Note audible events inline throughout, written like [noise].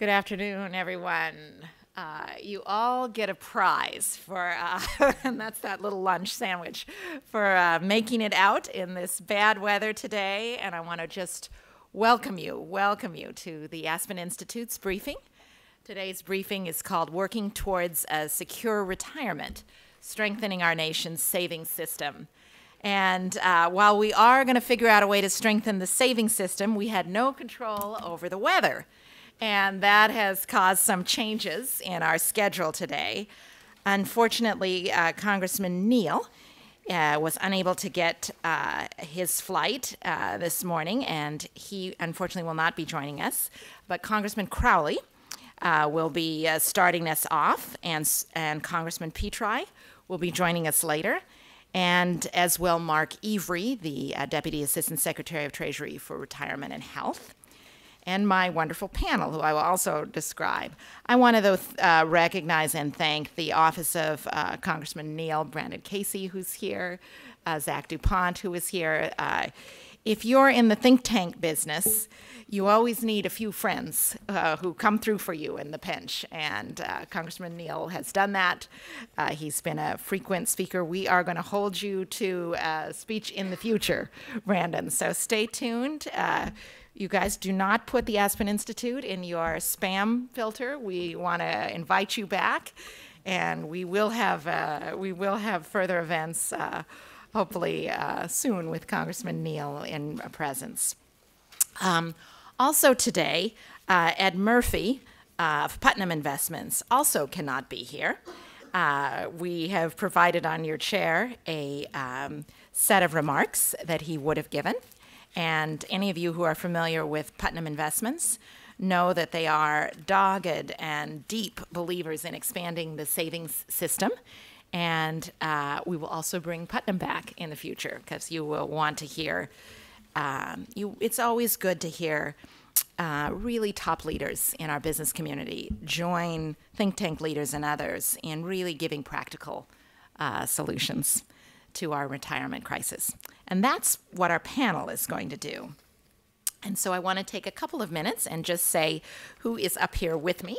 Good afternoon, everyone. Uh, you all get a prize for, uh, [laughs] and that's that little lunch sandwich, for uh, making it out in this bad weather today. And I want to just welcome you, welcome you to the Aspen Institute's briefing. Today's briefing is called Working Towards a Secure Retirement Strengthening Our Nation's Savings System. And uh, while we are going to figure out a way to strengthen the saving system, we had no control over the weather and that has caused some changes in our schedule today. Unfortunately, uh, Congressman Neal uh, was unable to get uh, his flight uh, this morning, and he unfortunately will not be joining us. But Congressman Crowley uh, will be uh, starting us off, and, and Congressman Petri will be joining us later and as well Mark Iwry, the Deputy Assistant Secretary of Treasury for Retirement and Health and my wonderful panel, who I will also describe. I want to, uh, recognize and thank the Office of uh, Congressman Neal Brandon Casey, who's here, uh, Zach DuPont, who is here. Uh, if you're in the think tank business, you always need a few friends uh, who come through for you in the pinch. And uh, Congressman Neal has done that. Uh, he's been a frequent speaker. We are going to hold you to a speech in the future, Brandon. So stay tuned. Uh, you guys do not put the Aspen Institute in your spam filter. We want to invite you back, and we will have uh, we will have further events, uh, hopefully uh, soon, with Congressman Neal in presence. Um, also today, uh, Ed Murphy of Putnam Investments also cannot be here. Uh, we have provided on your chair a um, set of remarks that he would have given. And any of you who are familiar with Putnam Investments know that they are dogged and deep believers in expanding the savings system. And uh, we will also bring Putnam back in the future because you will want to hear. Um, you, it's always good to hear uh, really top leaders in our business community join think tank leaders and others in really giving practical uh, solutions to our retirement crisis. And that's what our panel is going to do. And so I want to take a couple of minutes and just say who is up here with me.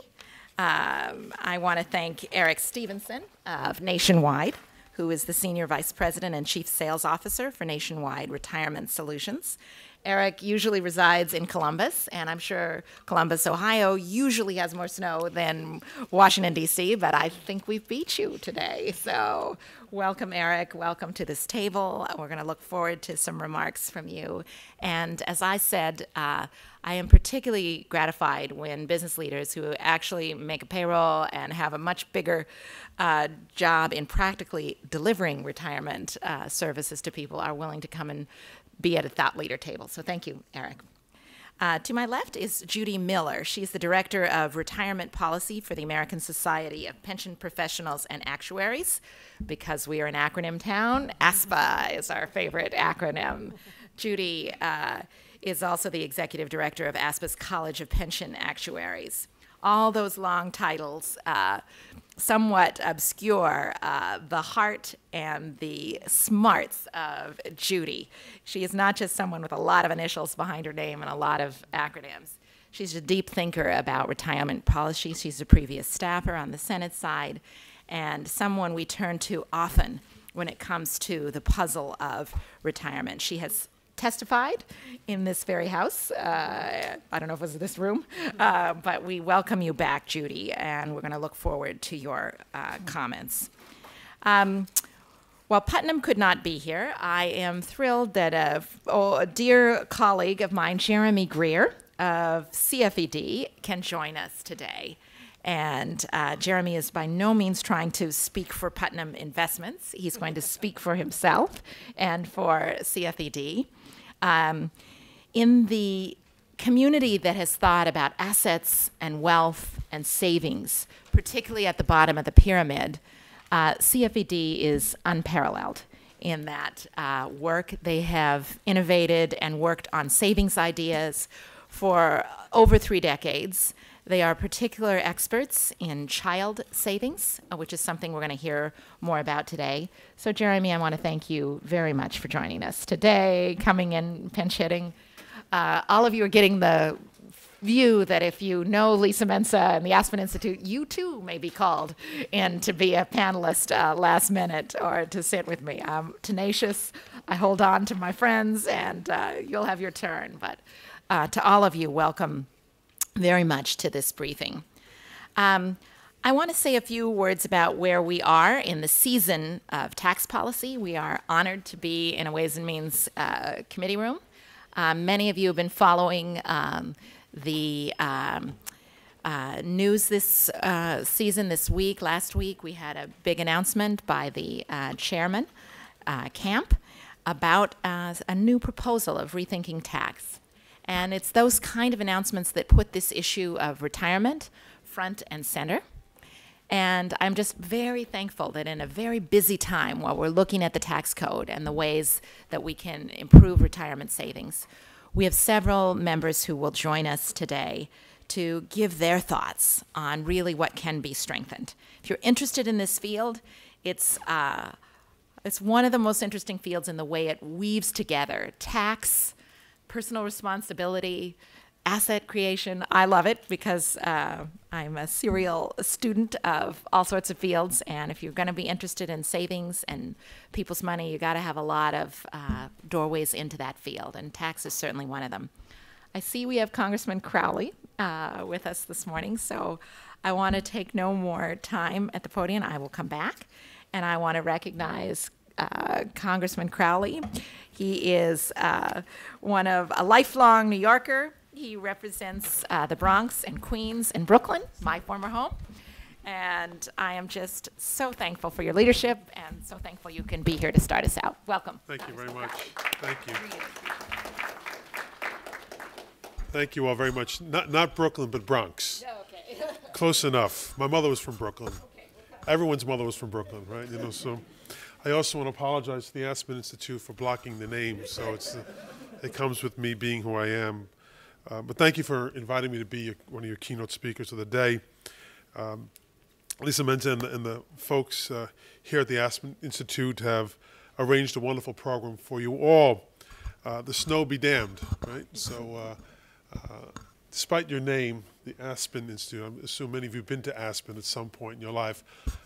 Um, I want to thank Eric Stevenson of Nationwide, who is the Senior Vice President and Chief Sales Officer for Nationwide Retirement Solutions. Eric usually resides in Columbus, and I'm sure Columbus, Ohio usually has more snow than Washington, D.C., but I think we've beat you today. So, welcome, Eric. Welcome to this table. We're going to look forward to some remarks from you. And as I said, uh, I am particularly gratified when business leaders who actually make a payroll and have a much bigger uh, job in practically delivering retirement uh, services to people are willing to come and be at a thought leader table. So thank you, Eric. Uh, to my left is Judy Miller. She's the Director of Retirement Policy for the American Society of Pension Professionals and Actuaries. Because we are an acronym town, ASPPA is our favorite acronym. Judy uh, is also the Executive Director of ASPPA's College of Pension Actuaries. All those long titles uh, somewhat obscure uh, the heart and the smarts of Judy. She is not just someone with a lot of initials behind her name and a lot of acronyms. She's a deep thinker about retirement policy. She's a previous staffer on the Senate side and someone we turn to often when it comes to the puzzle of retirement. She has testified in this very house. Uh, I don't know if it was this room, uh, but we welcome you back, Judy, and we're going to look forward to your uh, comments. Um, while Putnam could not be here, I am thrilled that a, oh, a dear colleague of mine, Jeremie Greer of CFED, can join us today. And uh, Jeremy is by no means trying to speak for Putnam Investments. He's going to speak for himself and for CFED. Um, in the community that has thought about assets and wealth and savings, particularly at the bottom of the pyramid, uh, CFED is unparalleled in that uh, work. They have innovated and worked on savings ideas for over three decades. They are particular experts in child savings, uh, which is something we're going to hear more about today. So, Jeremy, I want to thank you very much for joining us today, coming in, pinch hitting. Uh, all of you are getting the view that if you know Lisa Mensah and the Aspen Institute, you too may be called in to be a panelist uh, last minute or to sit with me. I'm tenacious. I hold on to my friends, and uh, you'll have your turn. But uh, to all of you, welcome very much to this briefing. Um, I want to say a few words about where we are in the season of tax policy. We are honored to be in a Ways and Means uh, committee room. Um, many of you have been following um, the um, uh, news this uh, season, this week. Last week, we had a big announcement by the uh, chairman, uh, Camp, about uh, a new proposal of rethinking tax. And it's those kind of announcements that put this issue of retirement front and center. And I'm just very thankful that in a very busy time while we're looking at the tax code and the ways that we can improve retirement savings, we have several members who will join us today to give their thoughts on really what can be strengthened. If you're interested in this field, it's, uh, it's one of the most interesting fields in the way it weaves together tax, personal responsibility, asset creation. I love it because uh, I'm a serial student of all sorts of fields. And if you're going to be interested in savings and people's money, you got to have a lot of uh, doorways into that field. And tax is certainly one of them. I see we have Congressman Crowley uh, with us this morning. So I want to take no more time at the podium. I will come back. And I want to recognize uh, Congressman Crowley. He is uh, one of a lifelong New Yorker, he represents uh, the Bronx and Queens and Brooklyn, my former home. And I am just so thankful for your leadership and so thankful you can be here to start us out. Welcome. Thank you very much. Thank you. Thank you all very much. Not, not Brooklyn, but Bronx. Okay. [laughs] Close enough. My mother was from Brooklyn. Everyone's mother was from Brooklyn, right? You know, so I also want to apologize to the Aspen Institute for blocking the name. So it's, uh, it comes with me being who I am. Uh, but thank you for inviting me to be one of your keynote speakers of the day. Um, Lisa Mensah and the, and the folks uh, here at the Aspen Institute have arranged a wonderful program for you all. Uh, the snow be damned, right? So, uh, uh, despite your name, the Aspen Institute, I assume many of you have been to Aspen at some point in your life.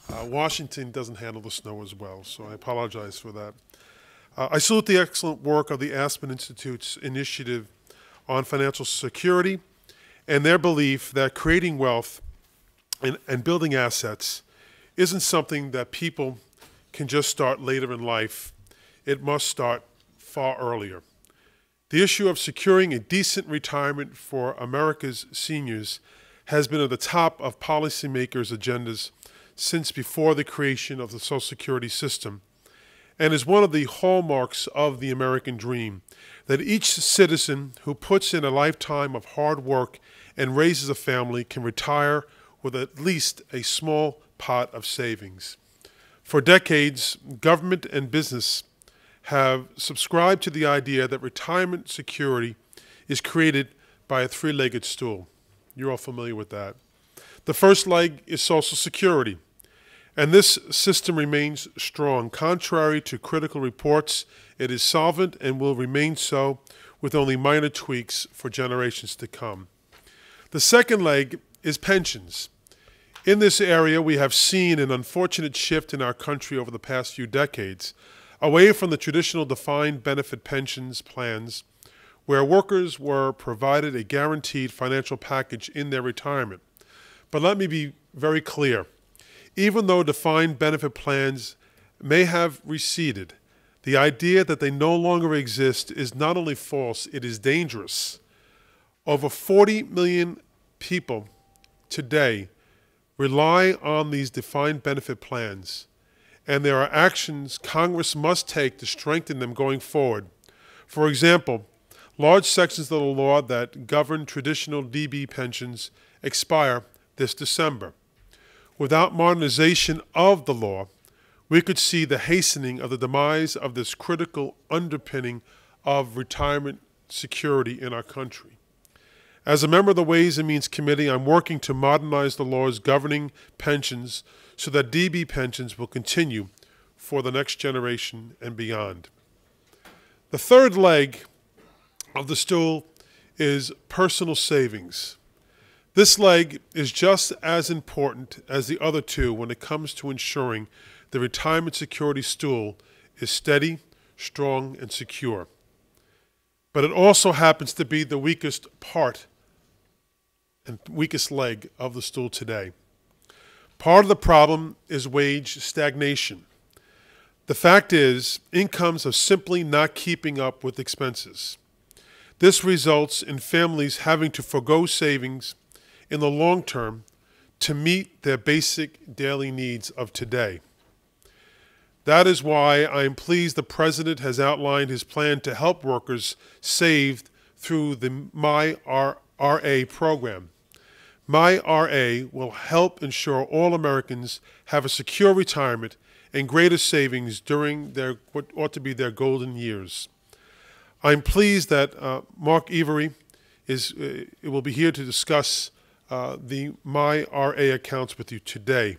Uh, Washington doesn't handle the snow as well, so I apologize for that. I salute the excellent work of the Aspen Institute's initiative on financial security and their belief that creating wealth and, and building assets isn't something that people can just start later in life. It must start far earlier. The issue of securing a decent retirement for America's seniors has been at the top of policymakers' agendas since before the creation of the Social Security system and is one of the hallmarks of the American dream that each citizen who puts in a lifetime of hard work and raises a family can retire with at least a small pot of savings. For decades, government and business have subscribed to the idea that retirement security is created by a three legged stool. You're all familiar with that. The first leg is Social Security. And this system remains strong. Contrary to critical reports, it is solvent and will remain so with only minor tweaks for generations to come. The second leg is pensions. In this area, we have seen an unfortunate shift in our country over the past few decades, away from the traditional defined benefit pensions plans, where workers were provided a guaranteed financial package in their retirement. But let me be very clear even though defined benefit plans may have receded, the idea that they no longer exist is not only false, it is dangerous. Over 40 million people today rely on these defined benefit plans, and there are actions Congress must take to strengthen them going forward. For example, large sections of the law that govern traditional DB pensions expire this December. Without modernization of the law, we could see the hastening of the demise of this critical underpinning of retirement security in our country. As a member of the Ways and Means Committee, I'm working to modernize the laws governing pensions so that DB pensions will continue for the next generation and beyond. The third leg of the stool is personal savings. This leg is just as important as the other two when it comes to ensuring the retirement security stool is steady, strong, and secure. But it also happens to be the weakest part and weakest leg of the stool today. Part of the problem is wage stagnation. The fact is, incomes are simply not keeping up with expenses. This results in families having to forego savings in the long term to meet their basic daily needs of today. That is why I am pleased the President has outlined his plan to help workers save through the My RA program. myRA will help ensure all Americans have a secure retirement and greater savings during their what ought to be their golden years. I'm pleased that uh, Mark Iwry is uh, will be here to discuss uh, the myRA accounts with you today.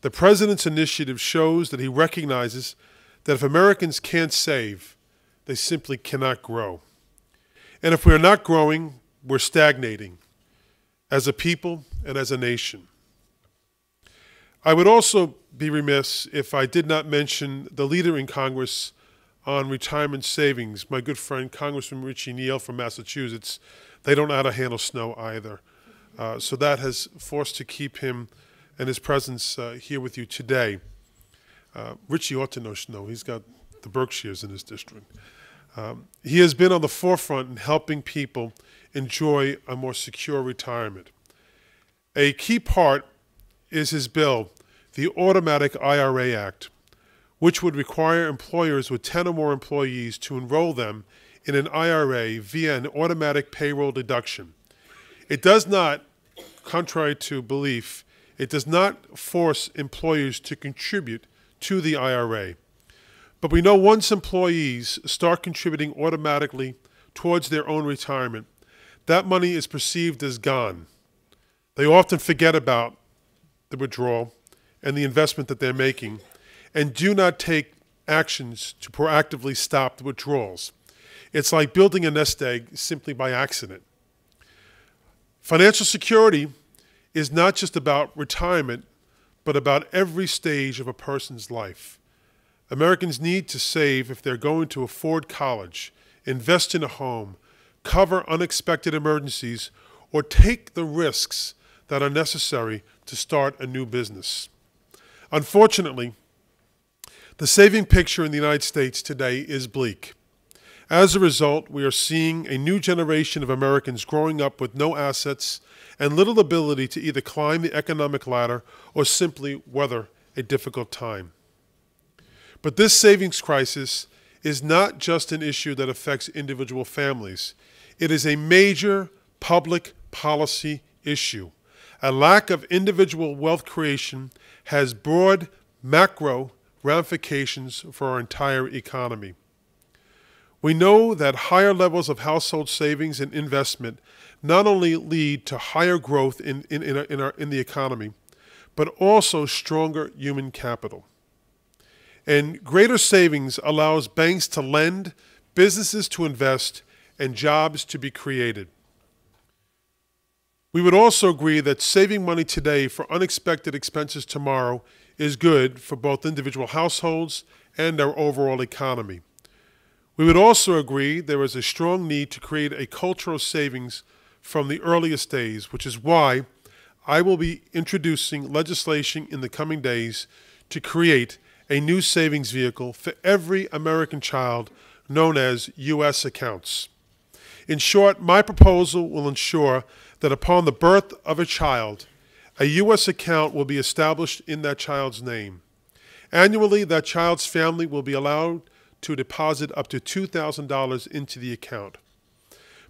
The President's initiative shows that he recognizes that if Americans can't save, they simply cannot grow. And if we're not growing, we're stagnating as a people and as a nation. I would also be remiss if I did not mention the leader in Congress on retirement savings, my good friend Congressman Richie Neal from Massachusetts. They don't know how to handle snow either. Uh, so that has forced to keep him and his presence uh, here with you today. Uh, Richie ought to know snow. He's got the Berkshires in his district. Um, he has been on the forefront in helping people enjoy a more secure retirement. A key part is his bill, the Automatic IRA Act, which would require employers with 10 or more employees to enroll them in an IRA via an automatic payroll deduction. It does not, contrary to belief, it does not force employers to contribute to the IRA. But we know once employees start contributing automatically towards their own retirement, that money is perceived as gone. They often forget about the withdrawal and the investment that they're making and do not take actions to proactively stop the withdrawals. It's like building a nest egg simply by accident. Financial security is not just about retirement, but about every stage of a person's life. Americans need to save if they're going to afford college, invest in a home, cover unexpected emergencies, or take the risks that are necessary to start a new business. Unfortunately, the saving picture in the United States today is bleak. As a result, we are seeing a new generation of Americans growing up with no assets and little ability to either climb the economic ladder or simply weather a difficult time. But this savings crisis is not just an issue that affects individual families. It is a major public policy issue. A lack of individual wealth creation has broad macro ramifications for our entire economy. We know that higher levels of household savings and investment not only lead to higher growth in, in, in, our, in, our, in the economy, but also stronger human capital. And greater savings allows banks to lend, businesses to invest, and jobs to be created. We would also agree that saving money today for unexpected expenses tomorrow is good for both individual households and our overall economy. We would also agree there is a strong need to create a culture of savings from the earliest days, which is why I will be introducing legislation in the coming days to create a new savings vehicle for every American child known as U.S. accounts. In short, my proposal will ensure that upon the birth of a child, a U.S. account will be established in that child's name. Annually, that child's family will be allowed to deposit up to $2,000 into the account.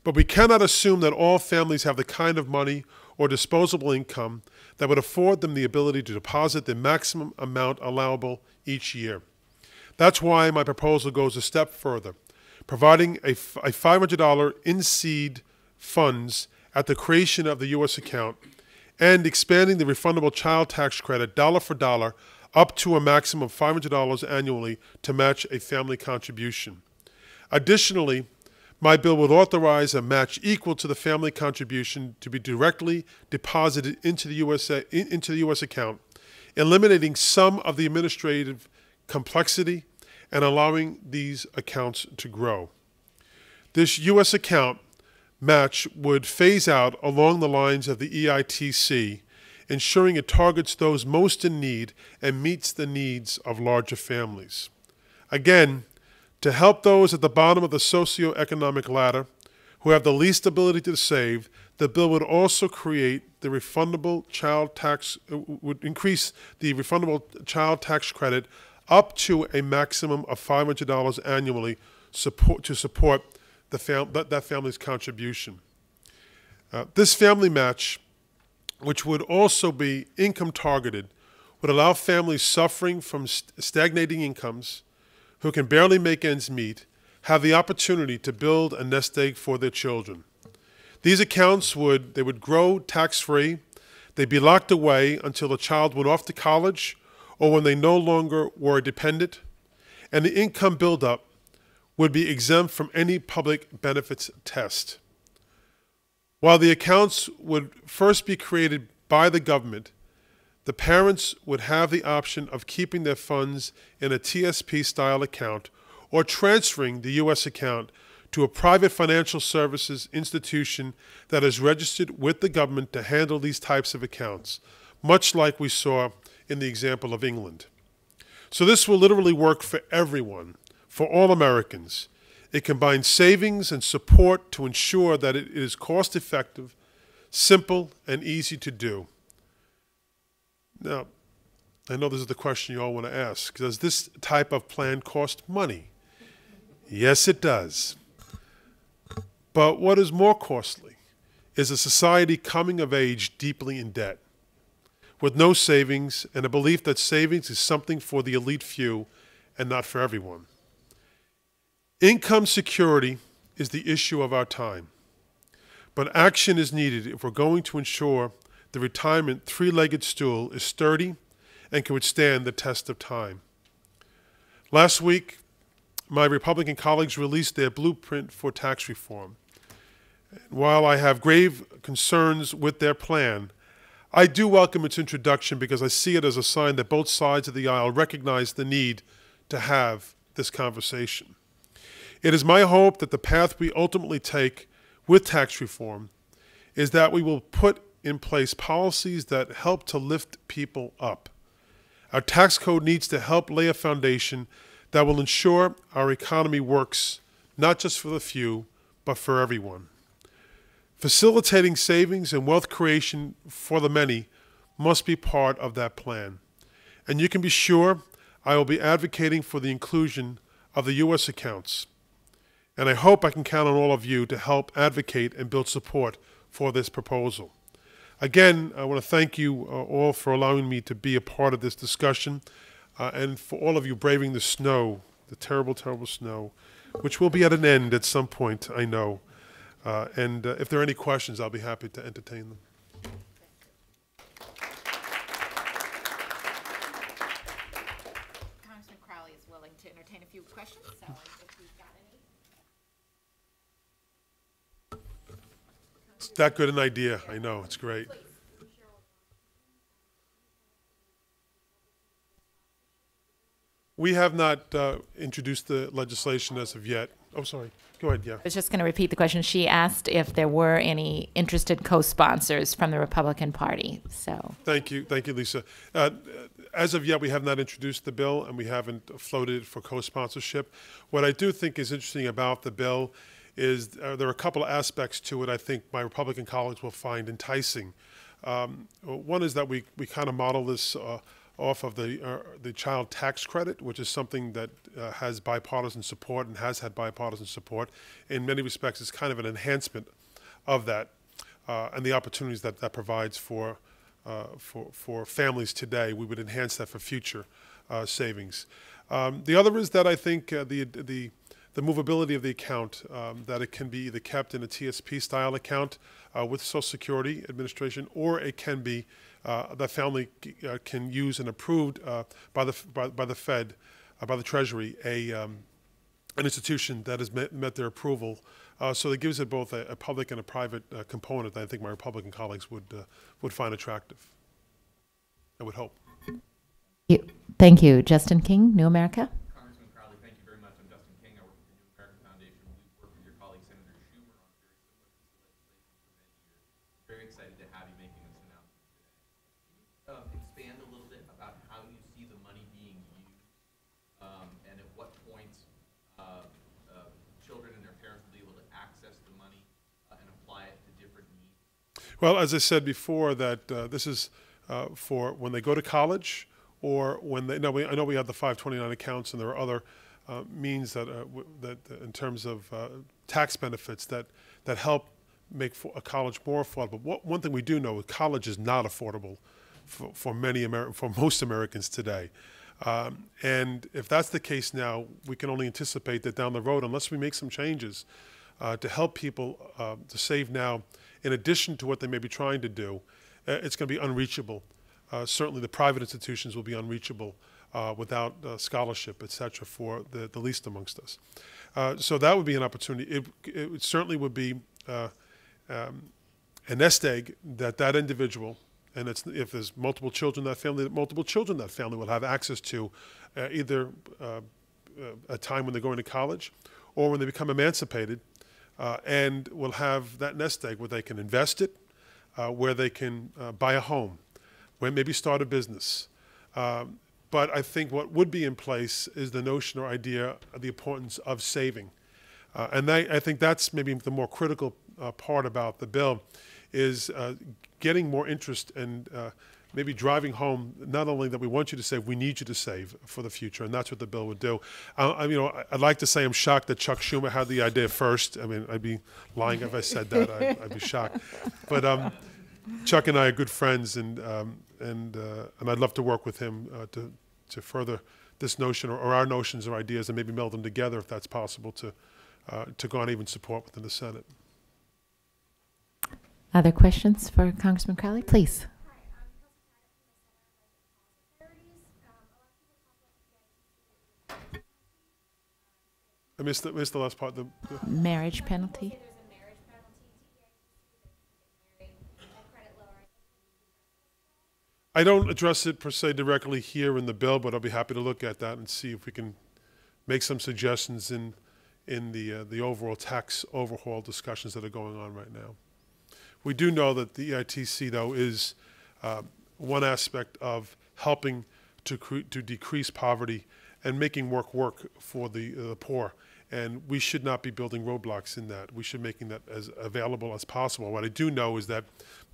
But we cannot assume that all families have the kind of money or disposable income that would afford them the ability to deposit the maximum amount allowable each year. That's why my proposal goes a step further, providing a, a $500 in seed funds at the creation of the U.S. account and expanding the refundable child tax credit dollar for dollar up to a maximum of $500 annually to match a family contribution. Additionally, my bill would authorize a match equal to the family contribution to be directly deposited into the US, into the US account, eliminating some of the administrative complexity and allowing these accounts to grow. This US account match would phase out along the lines of the EITC, ensuring it targets those most in need and meets the needs of larger families. Again, to help those at the bottom of the socioeconomic ladder who have the least ability to save, the bill would also create the refundable child tax, uh, would increase the refundable child tax credit up to a maximum of $500 annually support, to support the fam- that, that family's contribution. Uh, this family match, which would also be income targeted, would allow families suffering from st- stagnating incomes who can barely make ends meet have the opportunity to build a nest egg for their children. These accounts would they would grow tax-free. They'd be locked away until the child went off to college or when they no longer were dependent, and the income buildup would be exempt from any public benefits test. While the accounts would first be created by the government, the parents would have the option of keeping their funds in a TSP style account or transferring the U.S. account to a private financial services institution that is registered with the government to handle these types of accounts, much like we saw in the example of England. So this will literally work for everyone, for all Americans. It combines savings and support to ensure that it is cost effective, simple, and easy to do. Now, I know this is the question you all want to ask. Does this type of plan cost money? Yes, it does. But what is more costly is a society coming of age deeply in debt, with no savings and a belief that savings is something for the elite few and not for everyone. Income security is the issue of our time, but action is needed if we're going to ensure the retirement three legged stool is sturdy and can withstand the test of time. Last week, my Republican colleagues released their blueprint for tax reform. While I have grave concerns with their plan, I do welcome its introduction because I see it as a sign that both sides of the aisle recognize the need to have this conversation. It is my hope that the path we ultimately take with tax reform is that we will put in place policies that help to lift people up. Our tax code needs to help lay a foundation that will ensure our economy works not just for the few, but for everyone. Facilitating savings and wealth creation for the many must be part of that plan. And you can be sure I will be advocating for the inclusion of the U.S. accounts. And I hope I can count on all of you to help advocate and build support for this proposal. Again, I want to thank you uh, all for allowing me to be a part of this discussion uh, and for all of you braving the snow, the terrible, terrible snow, which will be at an end at some point, I know. Uh, and uh, if there are any questions, I'll be happy to entertain them. Congressman Crowley is willing to entertain a few questions, so if you've got any. It's that good an idea. I know. It's great. We have not uh, introduced the legislation as of yet. Oh, sorry. Go ahead. Yeah. I was just going to repeat the question. She asked if there were any interested co-sponsors from the Republican Party. So Thank you. Thank you, Lisa. Uh, as of yet, we have not introduced the bill and we haven't floated it for co-sponsorship. What I do think is interesting about the bill is uh, there are a couple of aspects to it I think my Republican colleagues will find enticing. Um, one is that we, we kind of model this uh, off of the, uh, the child tax credit, which is something that uh, has bipartisan support and has had bipartisan support. In many respects, it's kind of an enhancement of that uh, and the opportunities that that provides for, uh, for, for families today. We would enhance that for future uh, savings. Um, the other is that I think uh, the, the, the movability of the account, um, that it can be either kept in a TSP style account with Social Security Administration or it can be uh, the family uh, can use an approved uh, by the by, by, the Fed, uh, by the Treasury, a um, an institution that has met, met their approval Uh, so it gives it both a, a public and a private component that I think my Republican colleagues would, would find attractive. I would hope. You- Thank you. Justin King, New America. Congressman Crowley, thank you very much. I'm Justin King. I work with the New American Foundation. We've worked with your colleague Senator Schumer on very similar piece of legislation for many years. Very excited to have you making this announcement today. Can you um, expand a little bit about how you see the money being used um, and at what points uh, uh, children and their parents will be able to access the money uh, and apply it to different needs? Well, as I said before, that uh, this is uh, for when they go to college or when they. No, we, I know we have the 529 accounts, and there are other uh, means that uh, that uh, in terms of uh, tax benefits that that help make a college more affordable. What, one thing we do know is college is not affordable for, for many Ameri- for most Americans today. Um, and if that's the case now, we can only anticipate that down the road, unless we make some changes uh, to help people uh, to save now, in addition to what they may be trying to do, uh, it's going to be unreachable. Uh, certainly, the private institutions will be unreachable uh, without scholarship, et cetera, for the, the least amongst us. So that would be an opportunity. It, it certainly would be um, a nest egg that that individual, and it's, if there's multiple children in that family, that multiple children in that family will have access to uh, either uh, a time when they're going to college or when they become emancipated, uh, and will have that nest egg where they can invest it, uh, where they can uh, buy a home, where maybe start a business. Um, but I think what would be in place is the notion or idea of the importance of saving. Uh, and I, I think that's maybe the more critical uh, part about the bill is uh, getting more interest and maybe driving home not only that we want you to save, we need you to save for the future, and that's what the bill would do. Uh, I, you know, I- I'd like to say I'm shocked that Chuck Schumer had the idea first. I mean, I'd be lying if I said that. I, I'd be shocked. But um, Chuck and I are good friends, and um, and uh, and I'd love to work with him uh, to to further this notion or, or our notions or ideas, and maybe meld them together if that's possible to uh, to garner even support within the Senate. Other questions for Congressman Crowley? Please. Hi, I'm Kelsey Paddock from the Center for Budget Policies. Um, a lot of people talk about the I missed the, missed the last part. The, the, Marriage penalty? Marriage penalty to EITC that you get married and credit lowering. I don't address it per se directly here in the bill, but I'll be happy to look at that and see if we can make some suggestions in in the uh, the overall tax overhaul discussions that are going on right now. We do know that the EITC though is uh, one aspect of helping to to decrease poverty and making work work for the uh, the poor. And we should not be building roadblocks in that. We should making that as available as possible. What I do know is that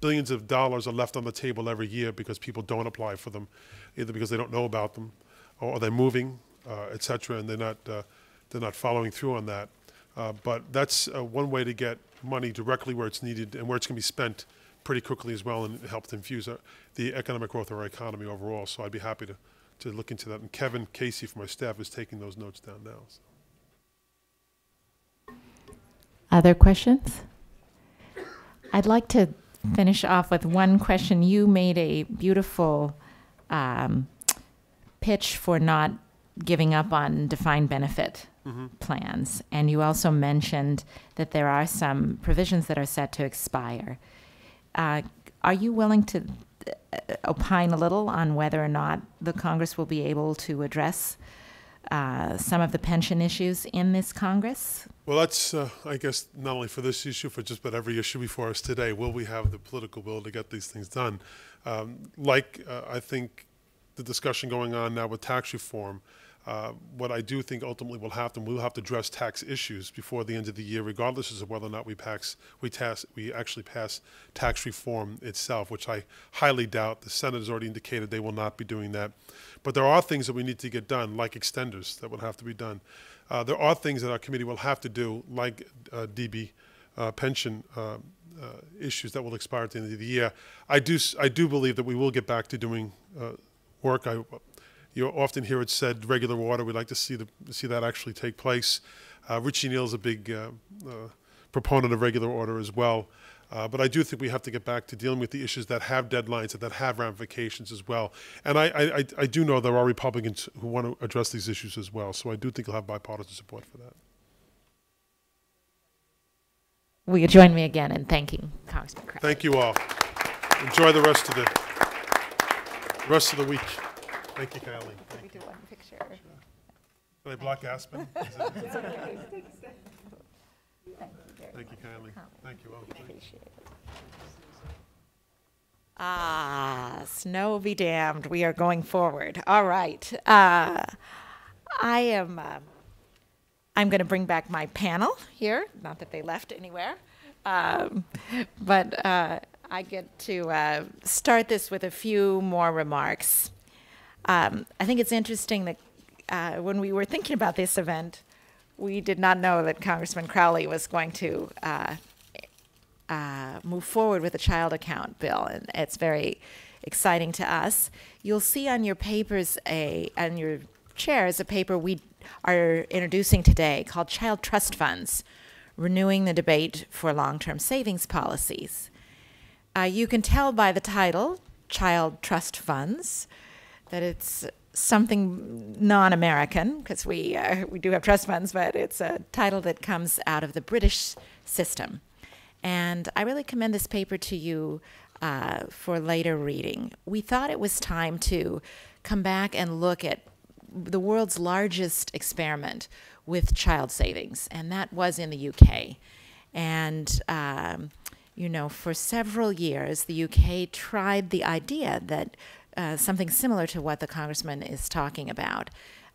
billions of dollars are left on the table every year because people don't apply for them, either because they don't know about them, or they're moving, uh, et cetera, and they're not uh, they're not following through on that. Uh, but that's uh, one way to get money directly where it's needed and where it's going to be spent pretty quickly as well, and help to infuse our, the economic growth of our economy overall. So I'd be happy to to look into that. And Kevin Casey from my staff is taking those notes down now. So. Other questions? I'd like to finish off with one question. You made a beautiful um, pitch for not giving up on defined benefit plans. And you also mentioned that there are some provisions that are set to expire. Uh, are you willing to uh, opine a little on whether or not the Congress will be able to address uh, some of the pension issues in this Congress? Well, that's, uh, I guess, not only for this issue, for just about every issue before us today. Will we have the political will to get these things done? Um, like, uh, I think the discussion going on now with tax reform, uh, what I do think ultimately will happen, we'll have to address tax issues before the end of the year, regardless of whether or not we pass, we tax, we actually pass tax reform itself, which I highly doubt. The Senate has already indicated they will not be doing that. But there are things that we need to get done, like extenders, that will have to be done. Uh, there are things that our committee will have to do, like uh, DB uh, pension uh, uh, issues that will expire at the end of the year. I do, I do believe that we will get back to doing work. I, you often hear it said regular order. We'd like to see the see that actually take place. Uh, Richie Neal is a big uh, uh, proponent of regular order as well. Uh, but I do think we have to get back to dealing with the issues that have deadlines and that have ramifications as well. And I, I, I- do know there are Republicans who want to address these issues as well. So I do think you'll have bipartisan support for that. will you join me again in thanking Congressman Crowley? Thank you all. Enjoy the rest of the, rest of the week. Thank you, Kylie. We do one picture. Did I block Aspen? [laughs] Is it- Thank you, Kylie. Thank you all. Ah, snow be damned. We are going forward. All right. Uh, I am. Uh, I'm going to bring back my panel here. Not that they left anywhere, um, but uh, I get to uh, start this with a few more remarks. Um, I think it's interesting that uh, when we were thinking about this event, we did not know that Congressman Crowley was going to uh, uh, move forward with a child account bill, and it's very exciting to us. You'll see on your papers a on your chairs a paper we are introducing today called Child Trust Funds: Renewing the Debate for Long-Term Savings Policies. Uh, you can tell by the title, Child Trust Funds, that it's something non-American because we uh, we do have trust funds, but it's a title that comes out of the British system. And I really commend this paper to you uh, for later reading. We thought it was time to come back and look at the world's largest experiment with child savings, and that was in the UK. And um, you know, for several years, the UK tried the idea that uh, something similar to what the congressman is talking about,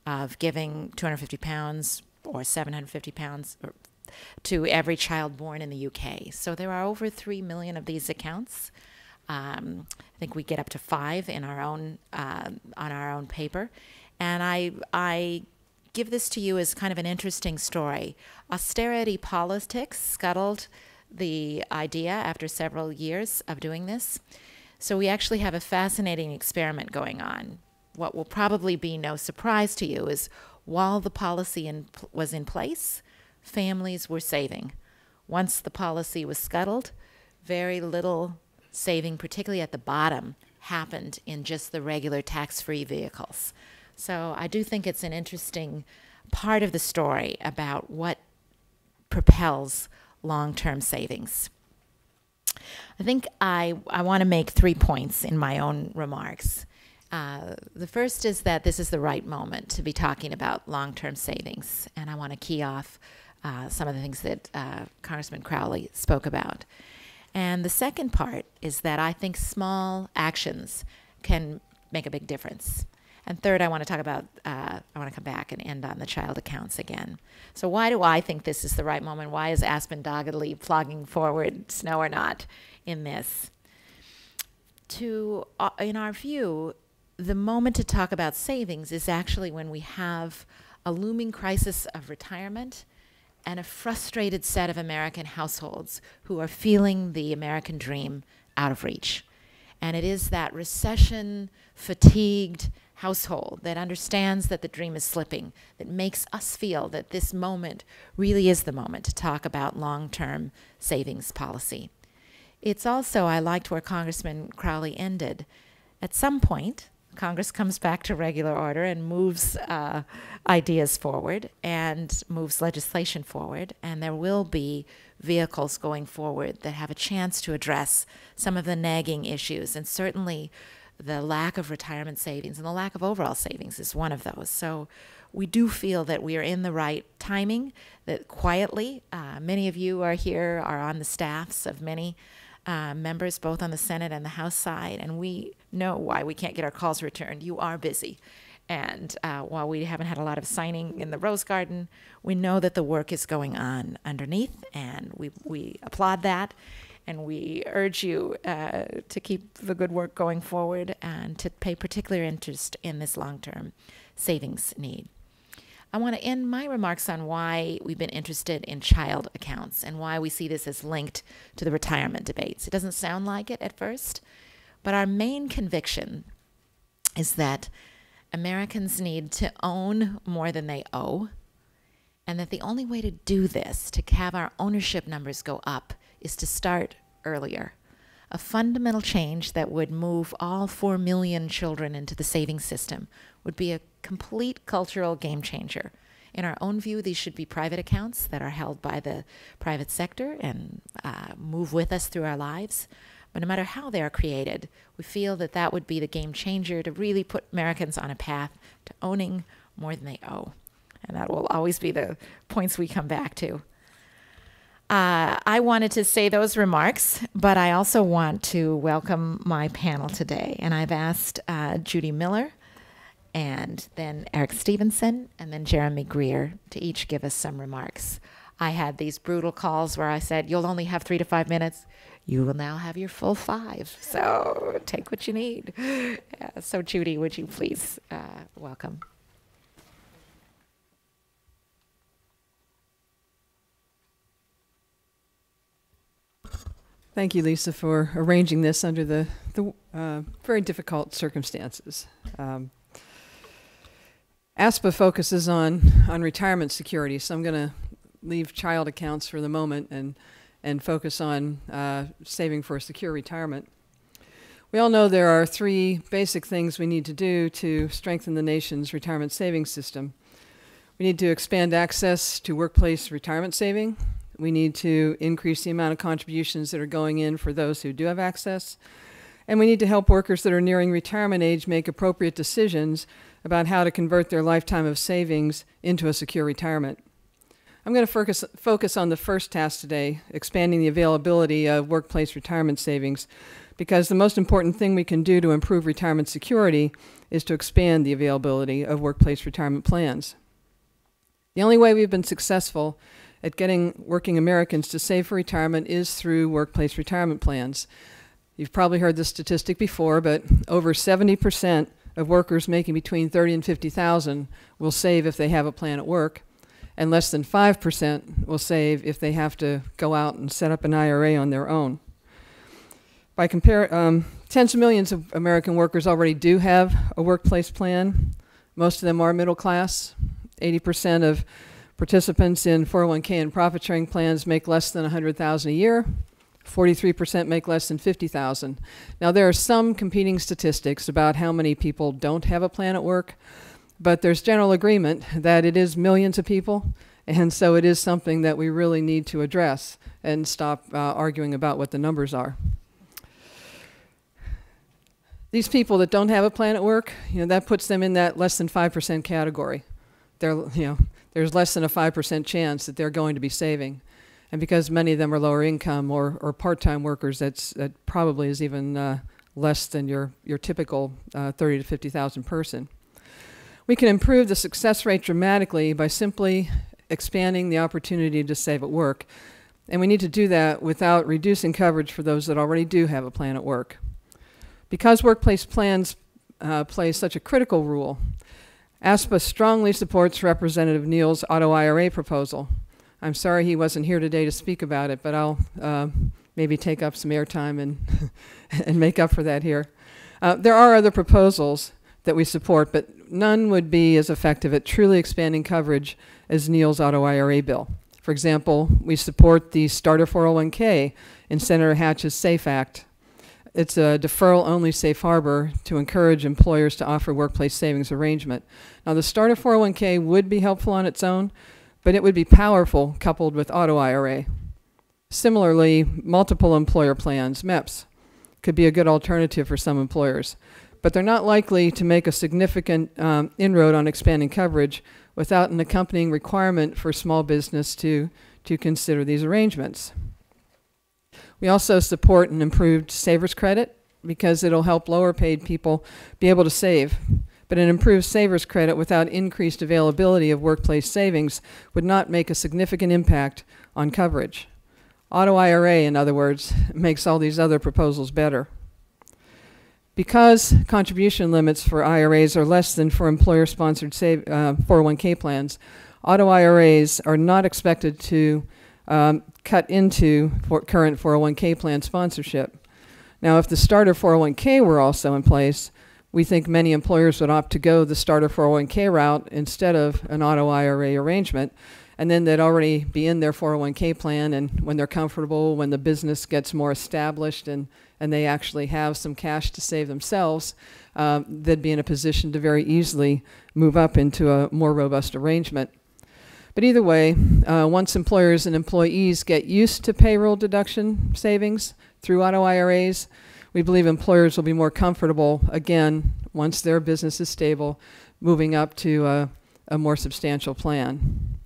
of giving 250 pounds or 750 pounds or to every child born in the UK. So there are over 3 million of these accounts. Um, I think we get up to five in our own uh, on our own paper, and I I give this to you as kind of an interesting story. Austerity politics scuttled the idea after several years of doing this. So we actually have a fascinating experiment going on. What will probably be no surprise to you is while the policy in, was in place, families were saving. Once the policy was scuttled, very little saving, particularly at the bottom, happened in just the regular tax free vehicles. So I do think it's an interesting part of the story about what propels long term savings. I think I, I want to make three points in my own remarks. Uh, the first is that this is the right moment to be talking about long term savings, and I want to key off uh, some of the things that uh, Congressman Crowley spoke about. And the second part is that I think small actions can make a big difference. And third, I want to talk about, uh, I want to come back and end on the child accounts again. So, why do I think this is the right moment? Why is Aspen doggedly plugging forward, snow or not, in this? To, uh, in our view, the moment to talk about savings is actually when we have a looming crisis of retirement and a frustrated set of American households who are feeling the American dream out of reach. And it is that recession fatigued household that understands that the dream is slipping, that makes us feel that this moment really is the moment to talk about long term savings policy. It's also, I liked where Congressman Crowley ended. At some point, Congress comes back to regular order and moves uh, ideas forward and moves legislation forward, and there will be vehicles going forward that have a chance to address some of the nagging issues, and certainly the lack of retirement savings and the lack of overall savings is one of those. So we do feel that we are in the right timing, that quietly, uh, many of you are here, are on the staffs of many uh, members, both on the Senate and the House side, and we know why we can't get our calls returned. You are busy. And uh, while we haven't had a lot of signing in the Rose Garden, we know that the work is going on underneath, and we, we applaud that. And we urge you uh, to keep the good work going forward and to pay particular interest in this long term savings need. I want to end my remarks on why we've been interested in child accounts and why we see this as linked to the retirement debates. It doesn't sound like it at first, but our main conviction is that Americans need to own more than they owe, and that the only way to do this, to have our ownership numbers go up, is to start earlier. A fundamental change that would move all 4 million children into the savings system would be a complete cultural game changer In our own view, these should be private accounts that are held by the private sector and uh, move with us through our lives. But no matter how they are created, we feel that that would be the game changer to really put Americans on a path to owning more than they owe. And that will always be the points we come back to. Uh, I wanted to say those remarks, but I also want to welcome my panel today. And I've asked uh, Judy Miller and then Eric Stevenson and then Jeremie Greer to each give us some remarks. I had these brutal calls where I said, You'll only have three to five minutes. You will now have your full five. So take what you need. So, Judy, would you please uh, welcome? Thank you, Lisa, for arranging this under the, the uh, very difficult circumstances. Um, ASPPA focuses on, on retirement security, so I'm going to leave child accounts for the moment and, and focus on uh, saving for a secure retirement. We all know there are three basic things we need to do to strengthen the nation's retirement savings system. We need to expand access to workplace retirement saving. We need to increase the amount of contributions that are going in for those who do have access. And we need to help workers that are nearing retirement age make appropriate decisions about how to convert their lifetime of savings into a secure retirement. I'm going to focus, focus on the first task today, expanding the availability of workplace retirement savings, because the most important thing we can do to improve retirement security is to expand the availability of workplace retirement plans. The only way we've been successful at getting working Americans to save for retirement is through workplace retirement plans. You've probably heard this statistic before, but over 70% of workers making between 30 and 50,000 will save if they have a plan at work, and less than 5% will save if they have to go out and set up an IRA on their own. By compare, um, tens of millions of American workers already do have a workplace plan. Most of them are middle class. 80% of participants in 401k and profit sharing plans make less than 100,000 a year. 43% make less than 50,000. Now there are some competing statistics about how many people don't have a plan at work, but there's general agreement that it is millions of people, and so it is something that we really need to address and stop uh, arguing about what the numbers are. These people that don't have a plan at work, you know, that puts them in that less than 5% category. They're, you know, there's less than a 5% chance that they're going to be saving. And because many of them are lower income or, or part-time workers, that's, that probably is even uh, less than your, your typical uh, 30 to 50,000 person. We can improve the success rate dramatically by simply expanding the opportunity to save at work. And we need to do that without reducing coverage for those that already do have a plan at work. Because workplace plans uh, play such a critical role, ASPPA strongly supports Representative Neal's auto IRA proposal. I'm sorry he wasn't here today to speak about it, but I'll uh, maybe take up some airtime and, [laughs] and make up for that here. Uh, there are other proposals that we support, but none would be as effective at truly expanding coverage as Neal's auto IRA bill. For example, we support the Starter 401k in Senator Hatch's SAFE Act it's a deferral only safe harbor to encourage employers to offer workplace savings arrangement. Now, the starter 401k would be helpful on its own, but it would be powerful coupled with auto IRA. Similarly, multiple employer plans, MEPs, could be a good alternative for some employers, but they're not likely to make a significant um, inroad on expanding coverage without an accompanying requirement for small business to, to consider these arrangements. We also support an improved saver's credit because it'll help lower paid people be able to save. But an improved saver's credit without increased availability of workplace savings would not make a significant impact on coverage. Auto IRA, in other words, makes all these other proposals better. Because contribution limits for IRAs are less than for employer sponsored uh, 401k plans, auto IRAs are not expected to um, cut into current 401k plan sponsorship. Now, if the starter 401k were also in place, we think many employers would opt to go the starter 401k route instead of an auto IRA arrangement. And then they'd already be in their 401k plan, and when they're comfortable, when the business gets more established and, and they actually have some cash to save themselves, um, they'd be in a position to very easily move up into a more robust arrangement. But either way, uh, once employers and employees get used to payroll deduction savings through auto IRAs, we believe employers will be more comfortable again once their business is stable, moving up to a, a more substantial plan.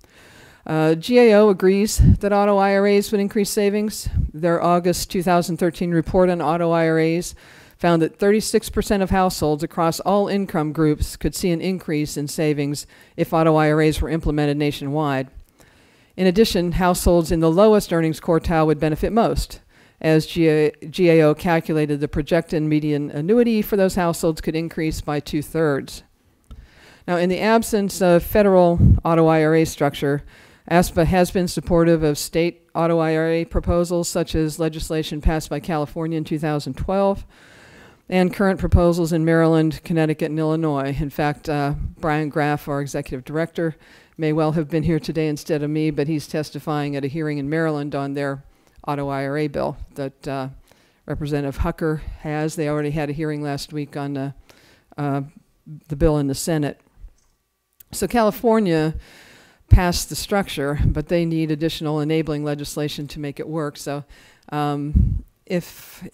Uh, GAO agrees that auto IRAs would increase savings. Their August 2013 report on auto IRAs found that 36% of households across all income groups could see an increase in savings if auto IRAs were implemented nationwide. In addition, households in the lowest earnings quartile would benefit most, as GA- GAO calculated the projected median annuity for those households could increase by two thirds. Now, in the absence of federal auto IRA structure, ASPPA has been supportive of state auto IRA proposals, such as legislation passed by California in 2012 and current proposals in Maryland, Connecticut, and Illinois. In fact, uh, Brian Graff, our executive director, may well have been here today instead of me, but he's testifying at a hearing in Maryland on their auto IRA bill that uh, Representative Hucker has. They already had a hearing last week on the, uh, the bill in the Senate. So California passed the structure, but they need additional enabling legislation to make it work. So um, if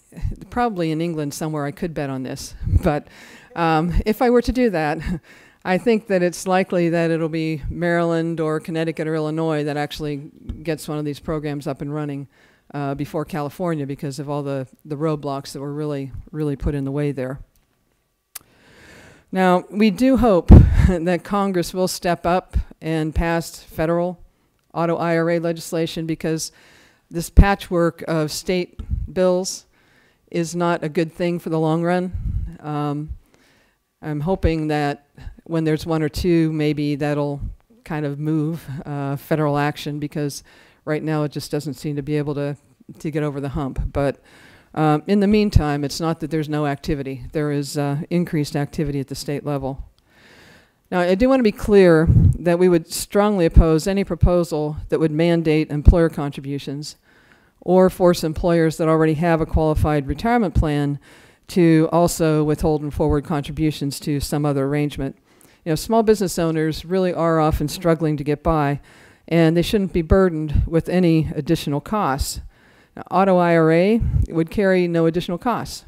probably in England somewhere I could bet on this, [laughs] but um, if I were to do that, I think that it's likely that it'll be Maryland or Connecticut or Illinois that actually gets one of these programs up and running uh, before California because of all the, the roadblocks that were really, really put in the way there. Now, we do hope [laughs] that Congress will step up and pass federal auto IRA legislation because this patchwork of state bills is not a good thing for the long run. Um, I'm hoping that when there's one or two, maybe that'll kind of move uh, federal action because right now it just doesn't seem to be able to, to get over the hump. But um, in the meantime, it's not that there's no activity. There is uh, increased activity at the state level. Now, I do want to be clear that we would strongly oppose any proposal that would mandate employer contributions or force employers that already have a qualified retirement plan to also withhold and forward contributions to some other arrangement. You know, small business owners really are often struggling to get by, and they shouldn't be burdened with any additional costs. Now, auto IRA would carry no additional costs.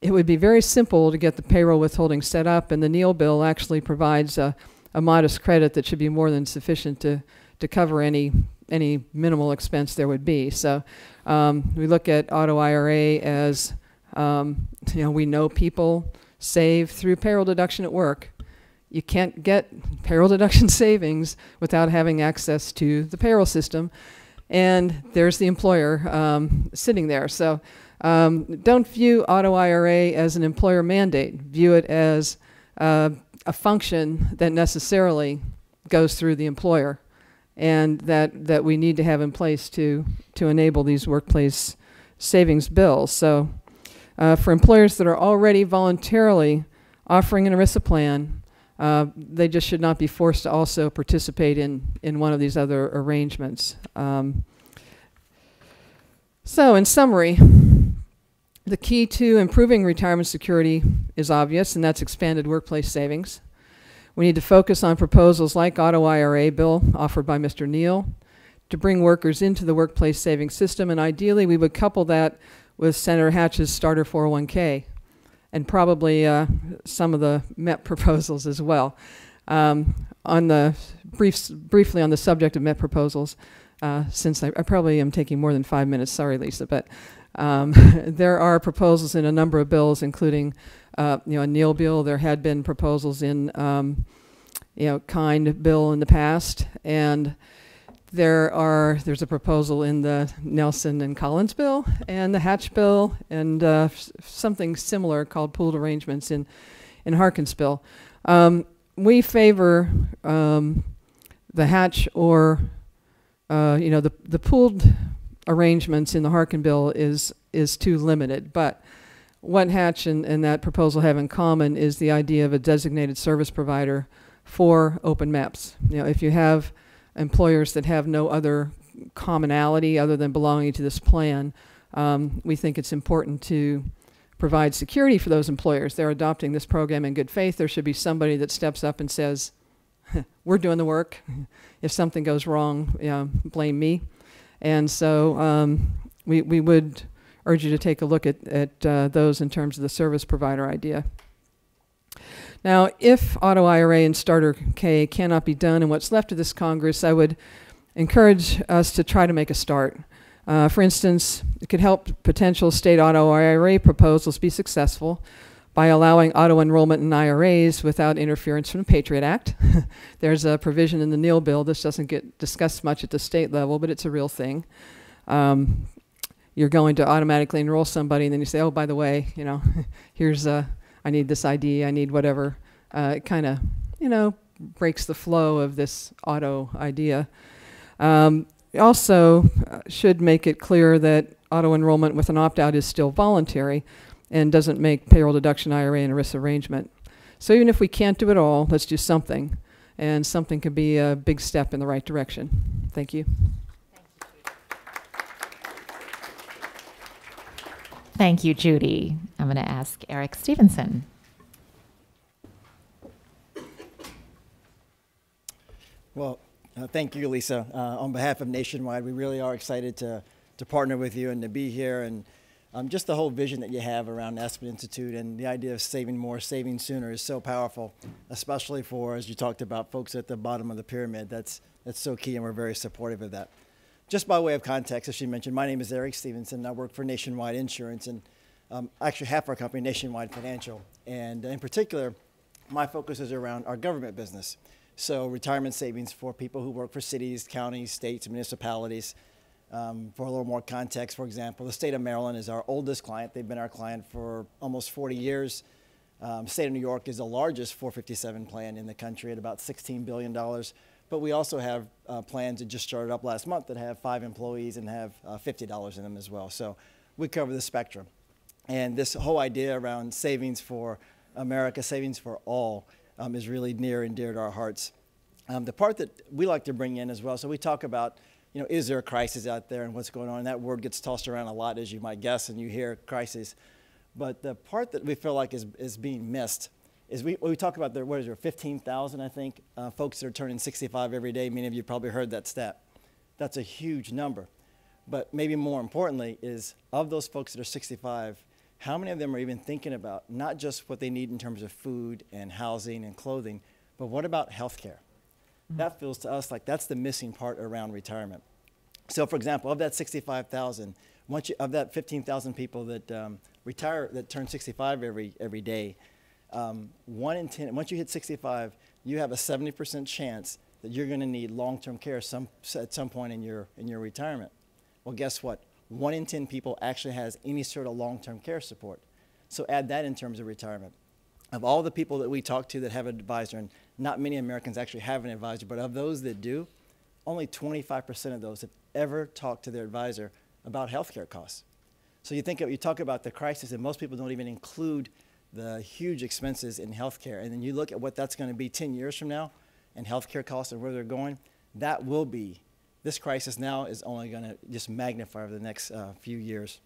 It would be very simple to get the payroll withholding set up, and the Neal bill actually provides a, a modest credit that should be more than sufficient to, to cover any any minimal expense there would be. So um, we look at auto IRA as um, you know we know people save through payroll deduction at work. You can't get payroll [laughs] deduction savings without having access to the payroll system, and there's the employer um, sitting there. So um, don't view auto IRA as an employer mandate. View it as uh, a function that necessarily goes through the employer and that, that we need to have in place to, to enable these workplace savings bills. So, uh, for employers that are already voluntarily offering an ERISA plan, uh, they just should not be forced to also participate in, in one of these other arrangements. Um, so, in summary, the key to improving retirement security is obvious, and that's expanded workplace savings. We need to focus on proposals like auto IRA bill offered by Mr. Neal to bring workers into the workplace savings system, and ideally we would couple that with Senator Hatch's starter 401k and probably uh, some of the MEP [laughs] proposals as well. Um, on the brief, briefly on the subject of MEP proposals, uh, since I, I, probably am taking more than five minutes, sorry, Lisa, but um, [laughs] there are proposals in a number of bills, including uh, you know, a Neal bill. There had been proposals in, um, you know, Kind bill in the past, and there are there's a proposal in the Nelson and Collins bill and the Hatch bill and uh, something similar called pooled arrangements in in Harkin's bill. Um, we favor um, the Hatch or uh, you know the the pooled arrangements in the Harkin bill is is too limited, but what Hatch and, and that proposal have in common is the idea of a designated service provider for open MEPs. You know, if you have employers that have no other commonality other than belonging to this plan, um, we think it's important to provide security for those employers. They're adopting this program in good faith. There should be somebody that steps up and says, we're doing the work. [laughs] If something goes wrong, you know, blame me. And so um, we, we would urge you to take a look at, at uh, those in terms of the service provider idea. Now, if auto IRA and starter K cannot be done in what's left of this Congress, I would encourage us to try to make a start. Uh, for instance, it could help potential state auto IRA proposals be successful by allowing auto enrollment in IRAs without interference from the Patriot Act. [laughs] There's a provision in the Neal bill. This doesn't get discussed much at the state level, but it's a real thing. Um, you're going to automatically enroll somebody, and then you say, "Oh, by the way, you know, [laughs] here's a, I need this ID, I need whatever." Uh, it kind of, you know, breaks the flow of this auto idea. Um, also, uh, should make it clear that auto enrollment with an opt-out is still voluntary, and doesn't make payroll deduction IRA and ERISA arrangement. So even if we can't do it all, let's do something, and something could be a big step in the right direction. Thank you. Thank you, Judy. I'm going to ask Eric Stevenson. Well, uh, thank you, Lisa. Uh, on behalf of Nationwide, we really are excited to, to partner with you and to be here and um, just the whole vision that you have around Aspen Institute and the idea of saving more, saving sooner is so powerful, especially for, as you talked about, folks at the bottom of the pyramid. That's, that's so key, and we're very supportive of that. Just by way of context, as she mentioned, my name is Eric Stevenson. I work for Nationwide Insurance, and um, actually half our company, Nationwide Financial. And in particular, my focus is around our government business. So retirement savings for people who work for cities, counties, states, municipalities. Um, for a little more context, for example, the state of Maryland is our oldest client. They've been our client for almost 40 years. Um, state of New York is the largest 457 plan in the country at about $16 billion. But we also have uh, plans that just started up last month that have five employees and have uh, $50 in them as well. So we cover the spectrum. And this whole idea around savings for America, savings for all, um, is really near and dear to our hearts. Um, the part that we like to bring in as well, so we talk about, you know, is there a crisis out there and what's going on? And that word gets tossed around a lot, as you might guess, and you hear crisis. But the part that we feel like is, is being missed is we, we talk about there, what is there, 15,000, I think, uh, folks that are turning 65 every day. Many of you probably heard that stat. That's a huge number. But maybe more importantly is of those folks that are 65, how many of them are even thinking about not just what they need in terms of food and housing and clothing, but what about health care? Mm-hmm. That feels to us like that's the missing part around retirement. So, for example, of that 65,000, once you, of that 15,000 people that um, retire, that turn 65 every, every day, um, one in 10, once you hit 65, you have a 70% chance that you're going to need long-term care some, at some point in your, in your retirement. Well, guess what? one in 10 people actually has any sort of long-term care support. So add that in terms of retirement. Of all the people that we talk to that have an advisor, and not many Americans actually have an advisor, but of those that do, only 25% of those have ever talked to their advisor about healthcare costs. So you think you talk about the crisis, and most people don't even include the huge expenses in healthcare. And then you look at what that's going to be 10 years from now, and healthcare costs and where they're going. That will be this crisis now is only going to just magnify over the next uh, few years.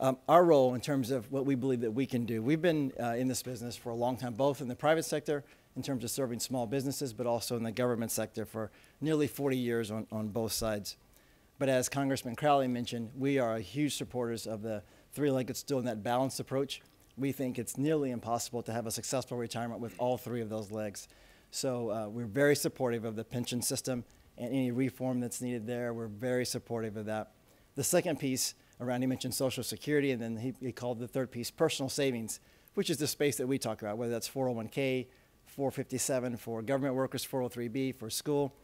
Um, our role in terms of what we believe that we can do, we've been uh, in this business for a long time, both in the private sector in terms of serving small businesses, but also in the government sector for nearly 40 years on, on both sides. But as Congressman Crowley mentioned, we are huge supporters of the three-legged stool and that balanced approach. We think it's nearly impossible to have a successful retirement with all three of those legs. So uh, we're very supportive of the pension system and any reform that's needed there. We're very supportive of that. The second piece around, he mentioned Social Security, and then he, he called the third piece personal savings, which is the space that we talk about, whether that's 401k, 457 for government workers, 403b for school.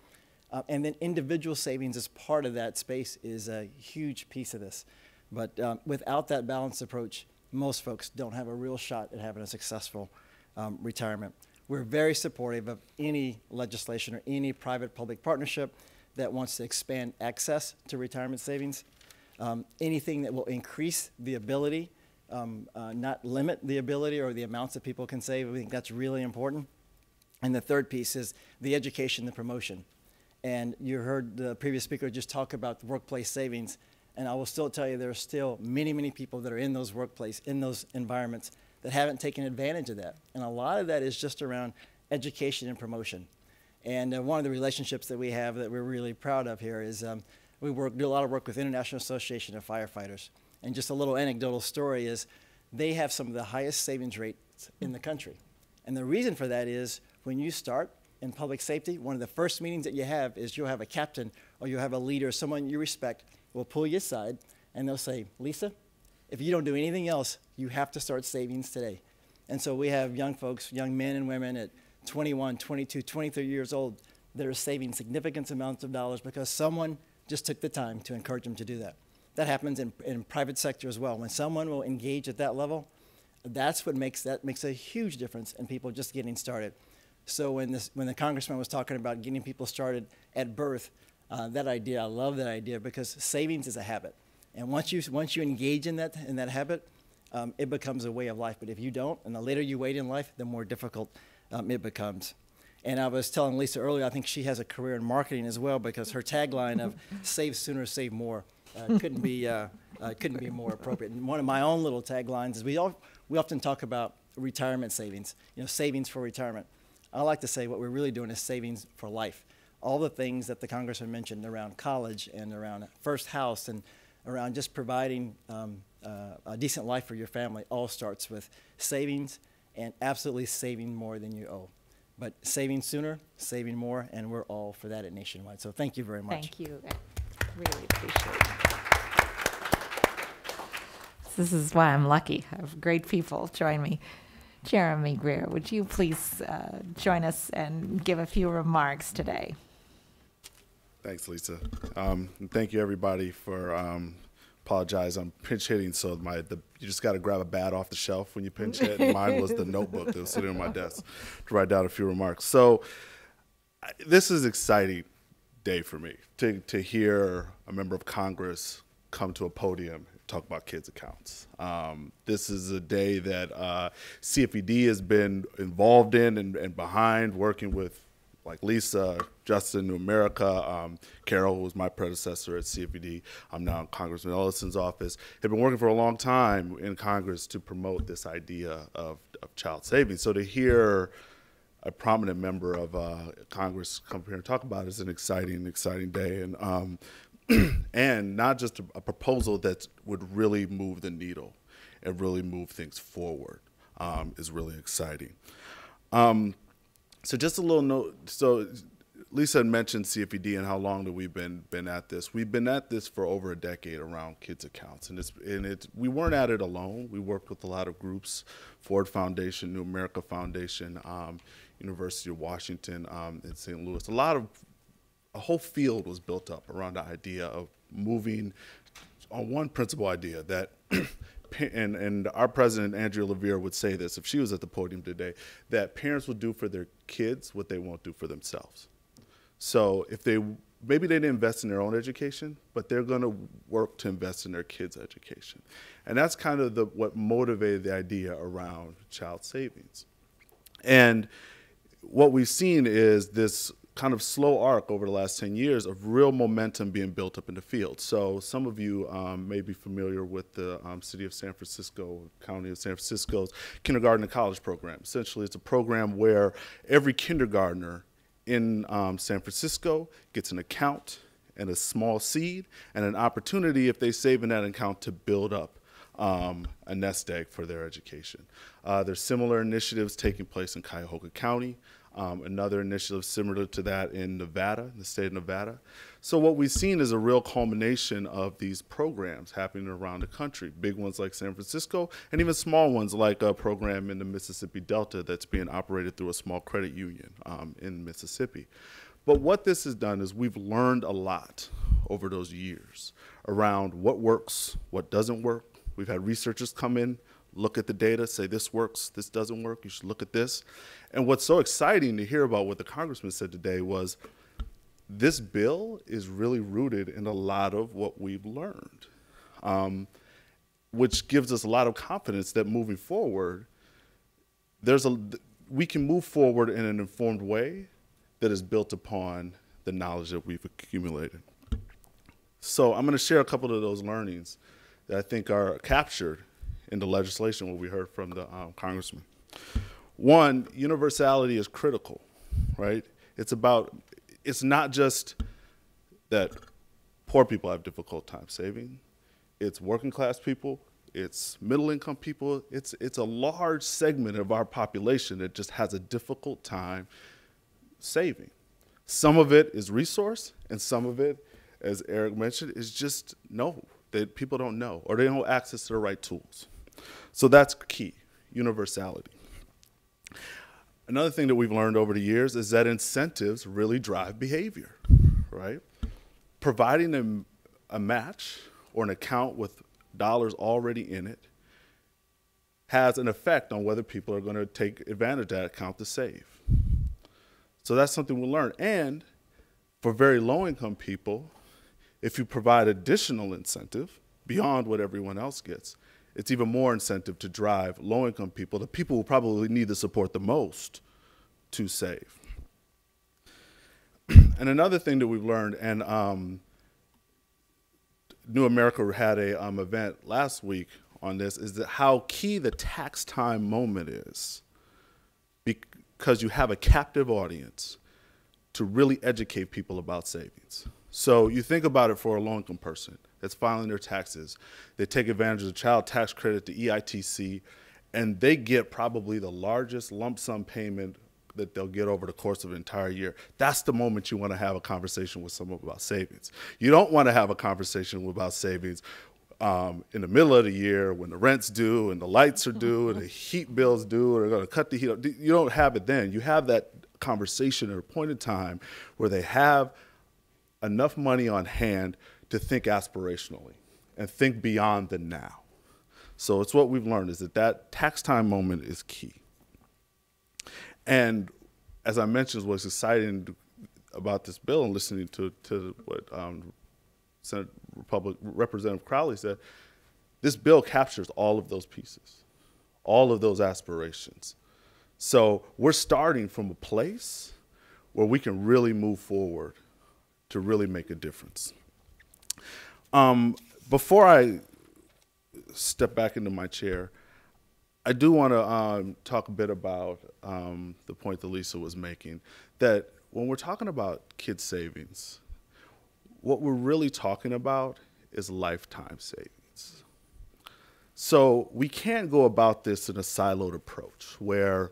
Uh, and then individual savings as part of that space is a huge piece of this. But um, without that balanced approach, most folks don't have a real shot at having a successful um, retirement. We're very supportive of any legislation or any private public partnership that wants to expand access to retirement savings. Um, anything that will increase the ability, um, uh, not limit the ability or the amounts that people can save. We think that's really important. And the third piece is the education, the promotion. And you heard the previous speaker just talk about workplace savings. And I will still tell you there are still many, many people that are in those workplace, in those environments that haven't taken advantage of that. And a lot of that is just around education and promotion. And uh, one of the relationships that we have that we're really proud of here is um, we work, do a lot of work with International Association of Firefighters. And just a little anecdotal story is they have some of the highest savings rates in the country. And the reason for that is when you start in public safety, one of the first meetings that you have is you'll have a captain or you'll have a leader, someone you respect, will pull you aside and they'll say, Lisa, if you don't do anything else, you have to start savings today. And so we have young folks, young men and women at 21, 22, 23 years old that are saving significant amounts of dollars because someone just took the time to encourage them to do that. That happens in, in private sector as well. When someone will engage at that level, that's what makes that makes a huge difference in people just getting started. So when this when the congressman was talking about getting people started at birth, uh, that idea I love that idea because savings is a habit, and once you once you engage in that in that habit, um, it becomes a way of life. But if you don't, and the later you wait in life, the more difficult um, it becomes. And I was telling Lisa earlier, I think she has a career in marketing as well because her tagline of "Save sooner, save more" uh, couldn't be uh, uh, couldn't be more appropriate. And one of my own little taglines is we all, we often talk about retirement savings, you know, savings for retirement. I like to say what we're really doing is savings for life. All the things that the congressman mentioned around college and around first house and around just providing um, uh, a decent life for your family all starts with savings and absolutely saving more than you owe. But saving sooner, saving more, and we're all for that at Nationwide. So thank you very much. Thank you. I really appreciate it. This is why I'm lucky. I have great people join me. Jeremie Greer, would you please uh, join us and give a few remarks today? Thanks, Lisa. Um, thank you, everybody, for um, apologize. I'm pinch hitting, so my the, you just got to grab a bat off the shelf when you pinch hit. Mine was the notebook that was sitting on my desk to write down a few remarks. So this is exciting day for me to to hear a member of Congress come to a podium talk about kids accounts. Um, this is a day that uh, CFED has been involved in and, and behind, working with like Lisa, Justin, New America, um, Carol, who was my predecessor at CFED. I'm now in Congressman Ellison's office. Have been working for a long time in Congress to promote this idea of, of child savings. So to hear a prominent member of uh, Congress come here and talk about it is an exciting, exciting day. And um, [clears throat] and not just a, a, proposal that would really move the needle and really move things forward um, is really exciting. Um, so just a little note. So Lisa had mentioned CFED and how long that we've been been at this. We've been at this for over a decade around kids accounts, and it's and it we weren't at it alone. We worked with a lot of groups, Ford Foundation, New America Foundation, um, University of Washington um, in St. Louis. A lot of a whole field was built up around the idea of moving on one principal idea that and, and our president, Andrea Levere, would say this if she was at the podium today that parents will do for their kids what they won't do for themselves. So if they maybe they didn't invest in their own education, but they're going to work to invest in their kids' education. And that's kind of the, what motivated the idea around child savings. And what we've seen is this kind of slow arc over the last 10 years of real momentum being built up in the field. So some of you um, may be familiar with the um, City of San Francisco, County of San Francisco's kindergarten and college program. Essentially, it's a program where every kindergartner in um, San Francisco gets an account and a small seed and an opportunity, if they save in that account, to build up um, a nest egg for their education. Uh, there's similar initiatives taking place in Cuyahoga County. Um, another initiative similar to that in Nevada, the state of Nevada. So what we've seen is a real culmination of these programs happening around the country, big ones like San Francisco, and even small ones like a program in the Mississippi Delta that's being operated through a small credit union um, in Mississippi. But what this has done is we've learned a lot over those years around what works, what doesn't work. We've had researchers come in, look at the data, say this works, this doesn't work, you should look at this. And what's so exciting to hear about what the congressman said today was this bill is really rooted in a lot of what we've learned, um, which gives us a lot of confidence that moving forward, there's a we can move forward in an informed way that is built upon the knowledge that we've accumulated. So I'm going to share a couple of those learnings that I think are captured in the legislation what we heard from the um, congressman. One, universality is critical, right? It's about, it's not just that poor people have difficult time saving. It's working class people, it's middle income people, it's, it's a large segment of our population that just has a difficult time saving. Some of it is resource, and some of it, as Eric mentioned, is just no, that people don't know, or they don't access to the right tools. So that's key, universality. Another thing that we've learned over the years is that incentives really drive behavior, right? Providing a, a match or an account with dollars already in it has an effect on whether people are going to take advantage of that account to save. So that's something we'll learn. And for very low income people, if you provide additional incentive beyond what everyone else gets, it's even more incentive to drive low income people, the people who probably need the support the most, to save. [clears throat] and another thing that we've learned, and um, New America had a um, event last week on this, is that how key the tax time moment is, because you have a captive audience to really educate people about savings. So you think about it for a low income person that's filing their taxes. They take advantage of the child tax credit, the EITC, and they get probably the largest lump sum payment that they'll get over the course of an entire year. That's the moment you want to have a conversation with someone about savings. You don't want to have a conversation about savings um, in the middle of the year when the rent's due and the lights are due and the [laughs] heat bills due or they're going to cut the heat. You don't have it then. You have that conversation at a point in time where they have enough money on hand to think aspirationally and think beyond the now. So it's what we've learned is that that tax time moment is key. And as I mentioned, what's exciting about this bill and listening to, to what um, Senate Republic, Representative Crowley said, this bill captures all of those pieces, all of those aspirations. So we're starting from a place where we can really move forward to really make a difference. Um, before I step back into my chair, I do want to um, talk a bit about um, the point that Lisa was making that when we're talking about kids' savings, what we're really talking about is lifetime savings. So we can't go about this in a siloed approach where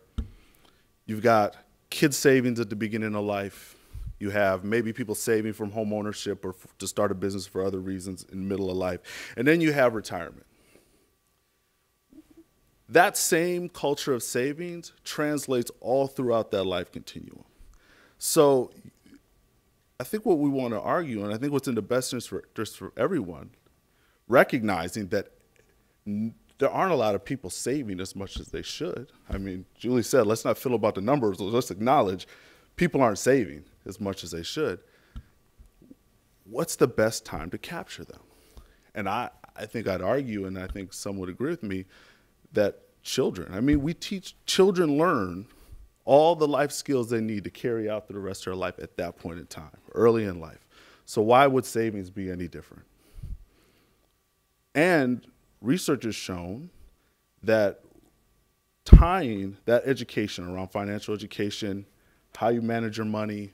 you've got kids' savings at the beginning of life, you have maybe people saving from home ownership or to start a business for other reasons in middle of life, and then you have retirement. That same culture of savings translates all throughout that life continuum. So I think what we want to argue, and I think what's in the best interest for everyone, recognizing that there aren't a lot of people saving as much as they should. I mean, Julie said, let's not fiddle about the numbers, let's acknowledge people aren't saving as much as they should. What's the best time to capture them? And I, I think I'd argue, and I think some would agree with me, that children, I mean, we teach children learn all the life skills they need to carry out through the rest of their life at that point in time, early in life. So why would savings be any different? And research has shown that tying that education around financial education, how you manage your money,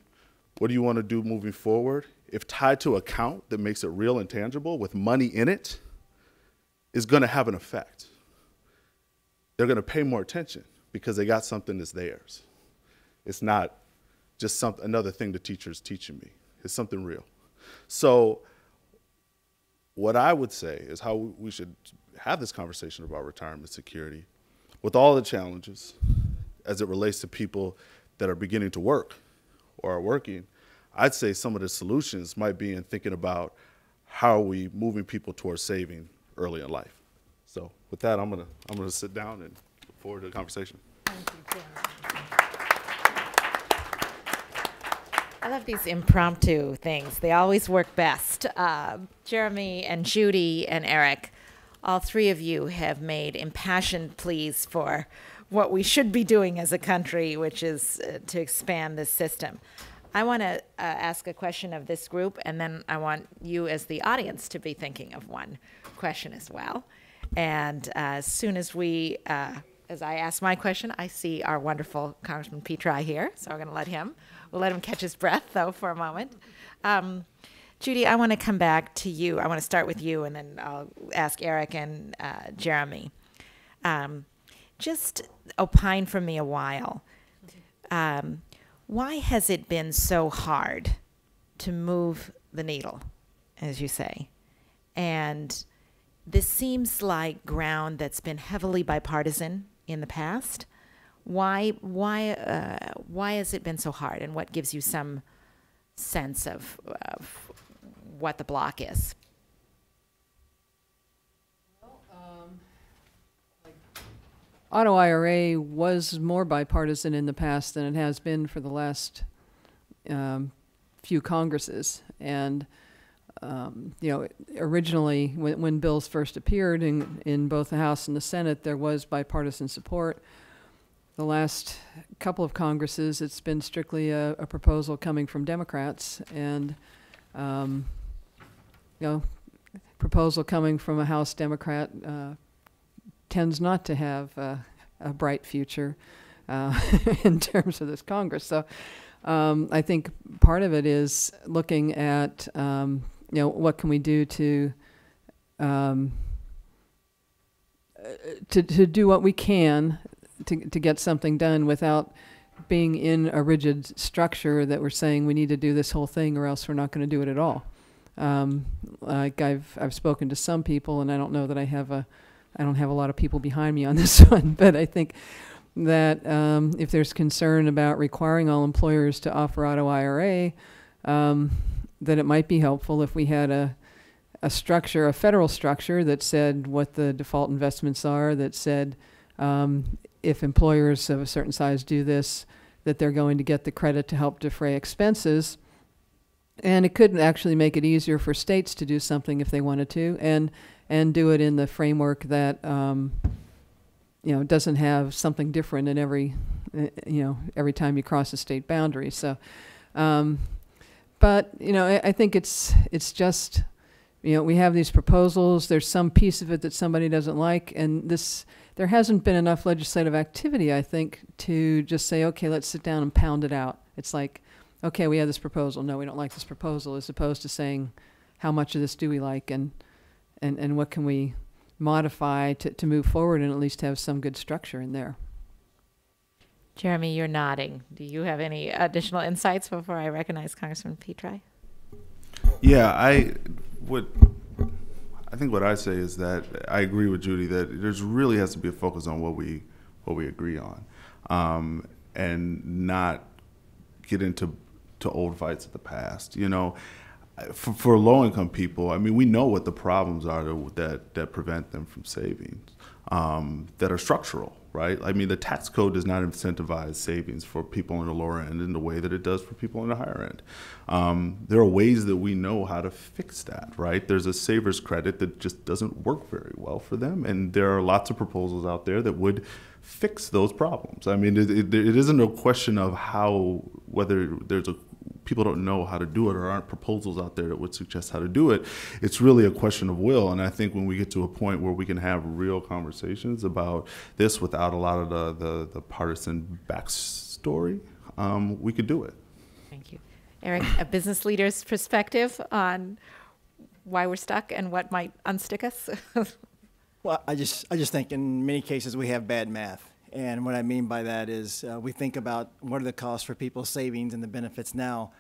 what do you want to do moving forward, if tied to account that makes it real and tangible with money in it, is going to have an effect. They're going to pay more attention because they got something that's theirs. It's not just some, another thing the teacher's teaching me. It's something real. So what I would say is how we should have this conversation about retirement security with all the challenges as it relates to people that are beginning to work or are working, I'd say some of the solutions might be in thinking about how are we moving people towards saving early in life. So with that, I'm gonna I'm gonna sit down and look forward to the conversation. Thank you, Jesus. I love these impromptu things. They always work best. Uh, Jeremie and Judy and Eric, all three of you have made impassioned pleas for what we should be doing as a country, which is uh, to expand this system. I want to uh, ask a question of this group, and then I want you, as the audience, to be thinking of one question as well. And uh, as soon as we uh, as I ask my question, I see our wonderful Congressman Petri here, so we're going to let him. We'll let him catch his breath, though, for a moment. Um, Judy, I want to come back to you. I want to start with you, and then I'll ask Eric and uh, Jeremie. Um, just opine for me a while. Um, why has it been so hard to move the needle, as you say? And this seems like ground that's been heavily bipartisan in the past. Why, why, uh, why has it been so hard, and what gives you some sense of, of what the block is? Auto IRA was more bipartisan in the past than it has been for the last um, few Congresses. And, um, you know, originally, when, when bills first appeared in, in both the House and the Senate, there was bipartisan support. The last couple of Congresses, it's been strictly a, a proposal coming from Democrats. And, um, you know, proposal coming from a House Democrat uh, tends not to have uh, a bright future uh, [laughs] in terms of this Congress. So um, I think part of it is looking at um, you know what can we do to um, uh, to to do what we can to to get something done without being in a rigid structure that we're saying we need to do this whole thing or else we're not going to do it at all. Um, like I've I've spoken to some people and I don't know that I have a I don't have a lot of people behind me on this [laughs] one, but I think that um, if there's concern about requiring all employers to offer auto IRA, um, that it might be helpful if we had a a structure, a federal structure that said what the default investments are, that said um, if employers of a certain size do this, that they're going to get the credit to help defray expenses. And it could actually make it easier for states to do something if they wanted to, and and do it in the framework that um, you know doesn't have something different in every uh, you know every time you cross a state boundary. So, um, but you know I, I think it's it's just you know we have these proposals. There's some piece of it that somebody doesn't like, and this there hasn't been enough legislative activity. I think to just say okay, let's sit down and pound it out. It's like okay, we have this proposal. No, we don't like this proposal, as opposed to saying how much of this do we like and and, and what can we modify to, to move forward and at least have some good structure in there. Jeremie, you're nodding. Do you have any additional insights before I recognize Congressman Petri? Yeah, I would. I think what I say is that I agree with Judy that there's really has to be a focus on what we what we agree on, um, and not get into to old fights of the past. You know, for, for low income people, I mean, we know what the problems are that that prevent them from savings um, that are structural, right? I mean, the tax code does not incentivize savings for people on the lower end in the way that it does for people on the higher end. Um, there are ways that we know how to fix that, right? There's a savers credit that just doesn't work very well for them, and there are lots of proposals out there that would fix those problems. I mean, it, it, it isn't a question of how whether there's a people don't know how to do it or aren't proposals out there that would suggest how to do it. It's really a question of will. And I think when we get to a point where we can have real conversations about this without a lot of the, the, the partisan backstory, um, we could do it. Thank you. Eric, a business leader's perspective on why we're stuck and what might unstick us? [laughs] Well, I just, I just think in many cases we have bad math. And what I mean by that is uh, we think about what are the costs for people's savings and the benefits now,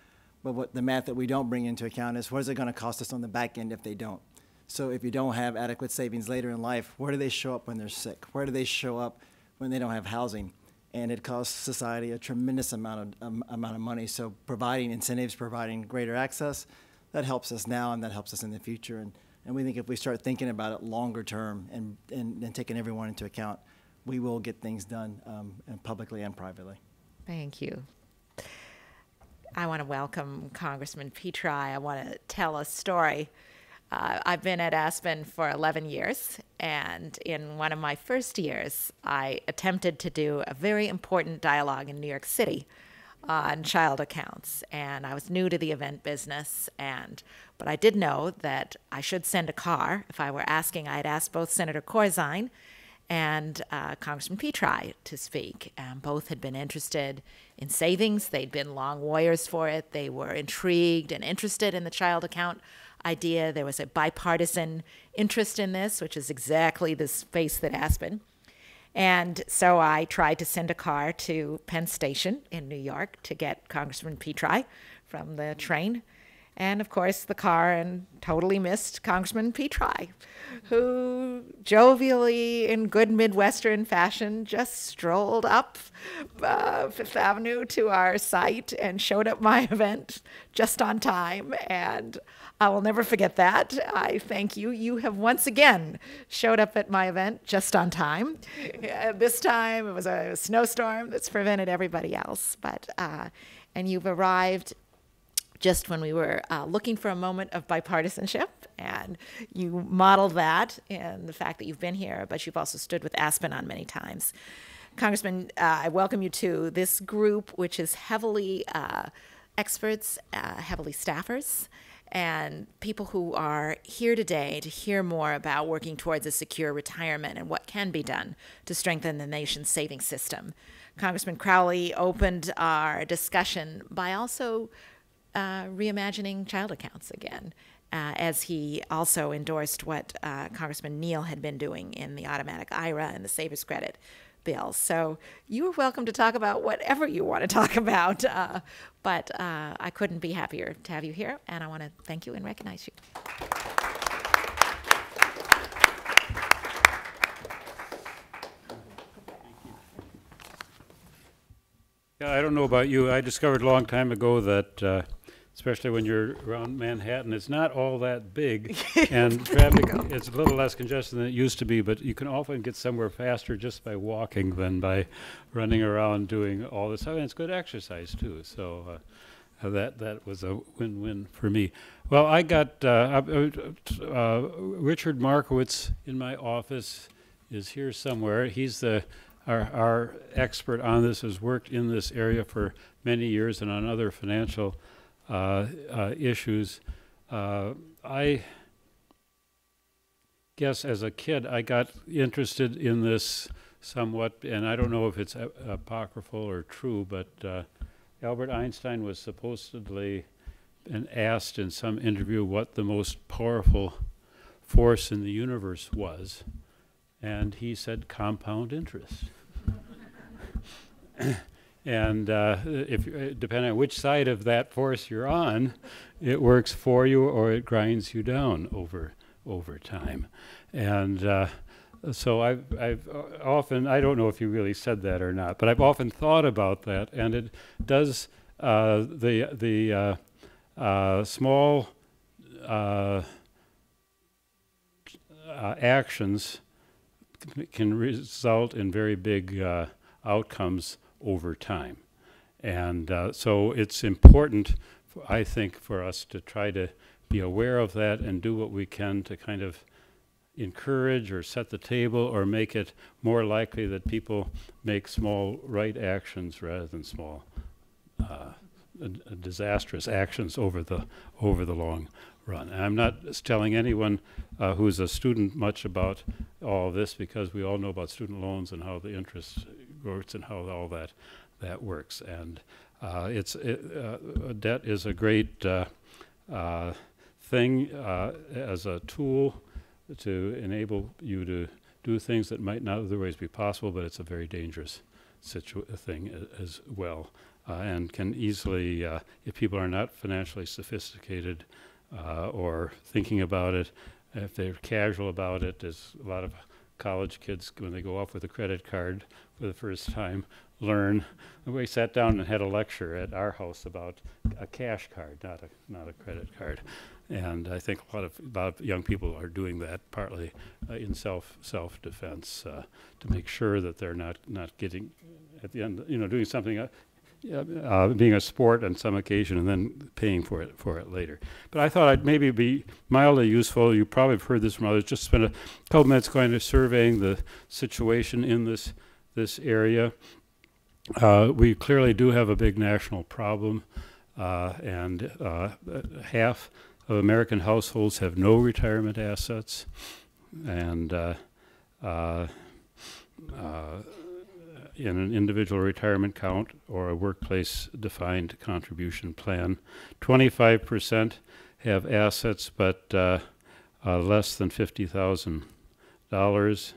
but what the math that we don't bring into account is what is it going to cost us on the back end if they don't. So if you don't have adequate savings later in life, where do they show up when they're sick? Where do they show up when they don't have housing? And it costs society a tremendous amount of um, amount of money. So providing incentives, providing greater access, that helps us now and that helps us in the future. And and we think if we start thinking about it longer term and, and, and taking everyone into account, we will get things done um, and publicly and privately. Thank you. I want to welcome Congressman Petri. I want to tell a story. Uh, I've been at Aspen for 11 years, and in one of my first years, I attempted to do a very important dialogue in New York City on child accounts. And I was new to the event business, and but I did know that I should send a car if I were asking. I had asked both Senator Corzine and uh, Congressman Petri to speak. Um, both had been interested in savings. They'd been long warriors for it. They were intrigued and interested in the child account idea. There was a bipartisan interest in this, which is exactly the space that Aspen. And so I tried to send a car to Penn Station in New York to get Congressman Petri from the train. And of course, the car and totally missed Congressman Petri, who jovially, in good Midwestern fashion, just strolled up uh, Fifth Avenue to our site and showed up my [laughs] event just on time. And I will never forget that. I thank you. You have once again showed up at my event just on time. Uh, this time it was a snowstorm that's prevented everybody else. But uh, and you've arrived just when we were uh, looking for a moment of bipartisanship. And you model that in the fact that you've been here, but you've also stood with Aspen on many times. Congressman, uh, I welcome you to this group, which is heavily uh, experts, uh, heavily staffers, and people who are here today to hear more about working towards a secure retirement and what can be done to strengthen the nation's savings system. Congressman Crowley opened our discussion by also uh, reimagining child accounts again, uh, as he also endorsed what uh, Congressman Neal had been doing in the automatic IRA and the Savers Credit bill. So you are welcome to talk about whatever you want to talk [laughs] about, uh, but uh, I couldn't be happier to have you here, and I want to thank you and recognize you. Yeah, I don't know about you. I discovered a long time ago that, especially when you're around Manhattan, it's not all that big, [laughs] and traffic it's a little less congested than it used to be. But you can often get somewhere faster just by walking than by running around doing all this. And it's good exercise too. So. Uh, that that was a win-win for me. Well, I got uh, uh, uh, Richard Markowitz in my office is here somewhere. He's the our, our expert on this has worked in this area for many years and on other financial issues. Uh, I guess as a kid, I got interested in this somewhat, and I don't know if it's apocryphal or true, but uh, Albert Einstein was supposedly asked in some interview what the most powerful force in the universe was, and he said compound interest. [laughs] and uh, if uh, depending on which side of that force you're on, it works for you or it grinds you down over over time. And uh, so I've, I've uh, often I don't know if you really said that or not, but I've often thought about that, and it does uh, the the uh, small actions can result in very big outcomes over time. And uh, so it's important, I think, for us to try to be aware of that and do what we can to kind of encourage or set the table or make it more likely that people make small right actions rather than small uh, disastrous actions over the over the long run. And I'm not telling anyone uh, who's a student much about all this because we all know about student loans and how the interest works and how all that that works. And uh, it's it, uh, debt is a great uh, uh, thing uh, as a tool to enable you to do things that might not otherwise be possible, but it's a very dangerous thing as well, and can easily, if people are not financially sophisticated or thinking about it, if they're casual about it, there's a lot of college kids when they go off with a credit card for the first time learn. We sat down and had a lecture at our house about a cash card, not a not a credit card, and I think a lot of a lot of young people are doing that partly uh, in self self defense uh, to make sure that they're not not getting at the end, you know, doing something. Uh, uh, being a sport on some occasion and then paying for it for it later. But I thought I'd maybe be mildly useful. You probably have heard this from others. Just spend a couple minutes going to surveying the situation in this this area. Uh, we clearly do have a big national problem, uh, and uh, half of American households have no retirement assets, and uh, in an individual retirement account or a workplace defined contribution plan. 25% have assets but uh, uh, less than $50,000.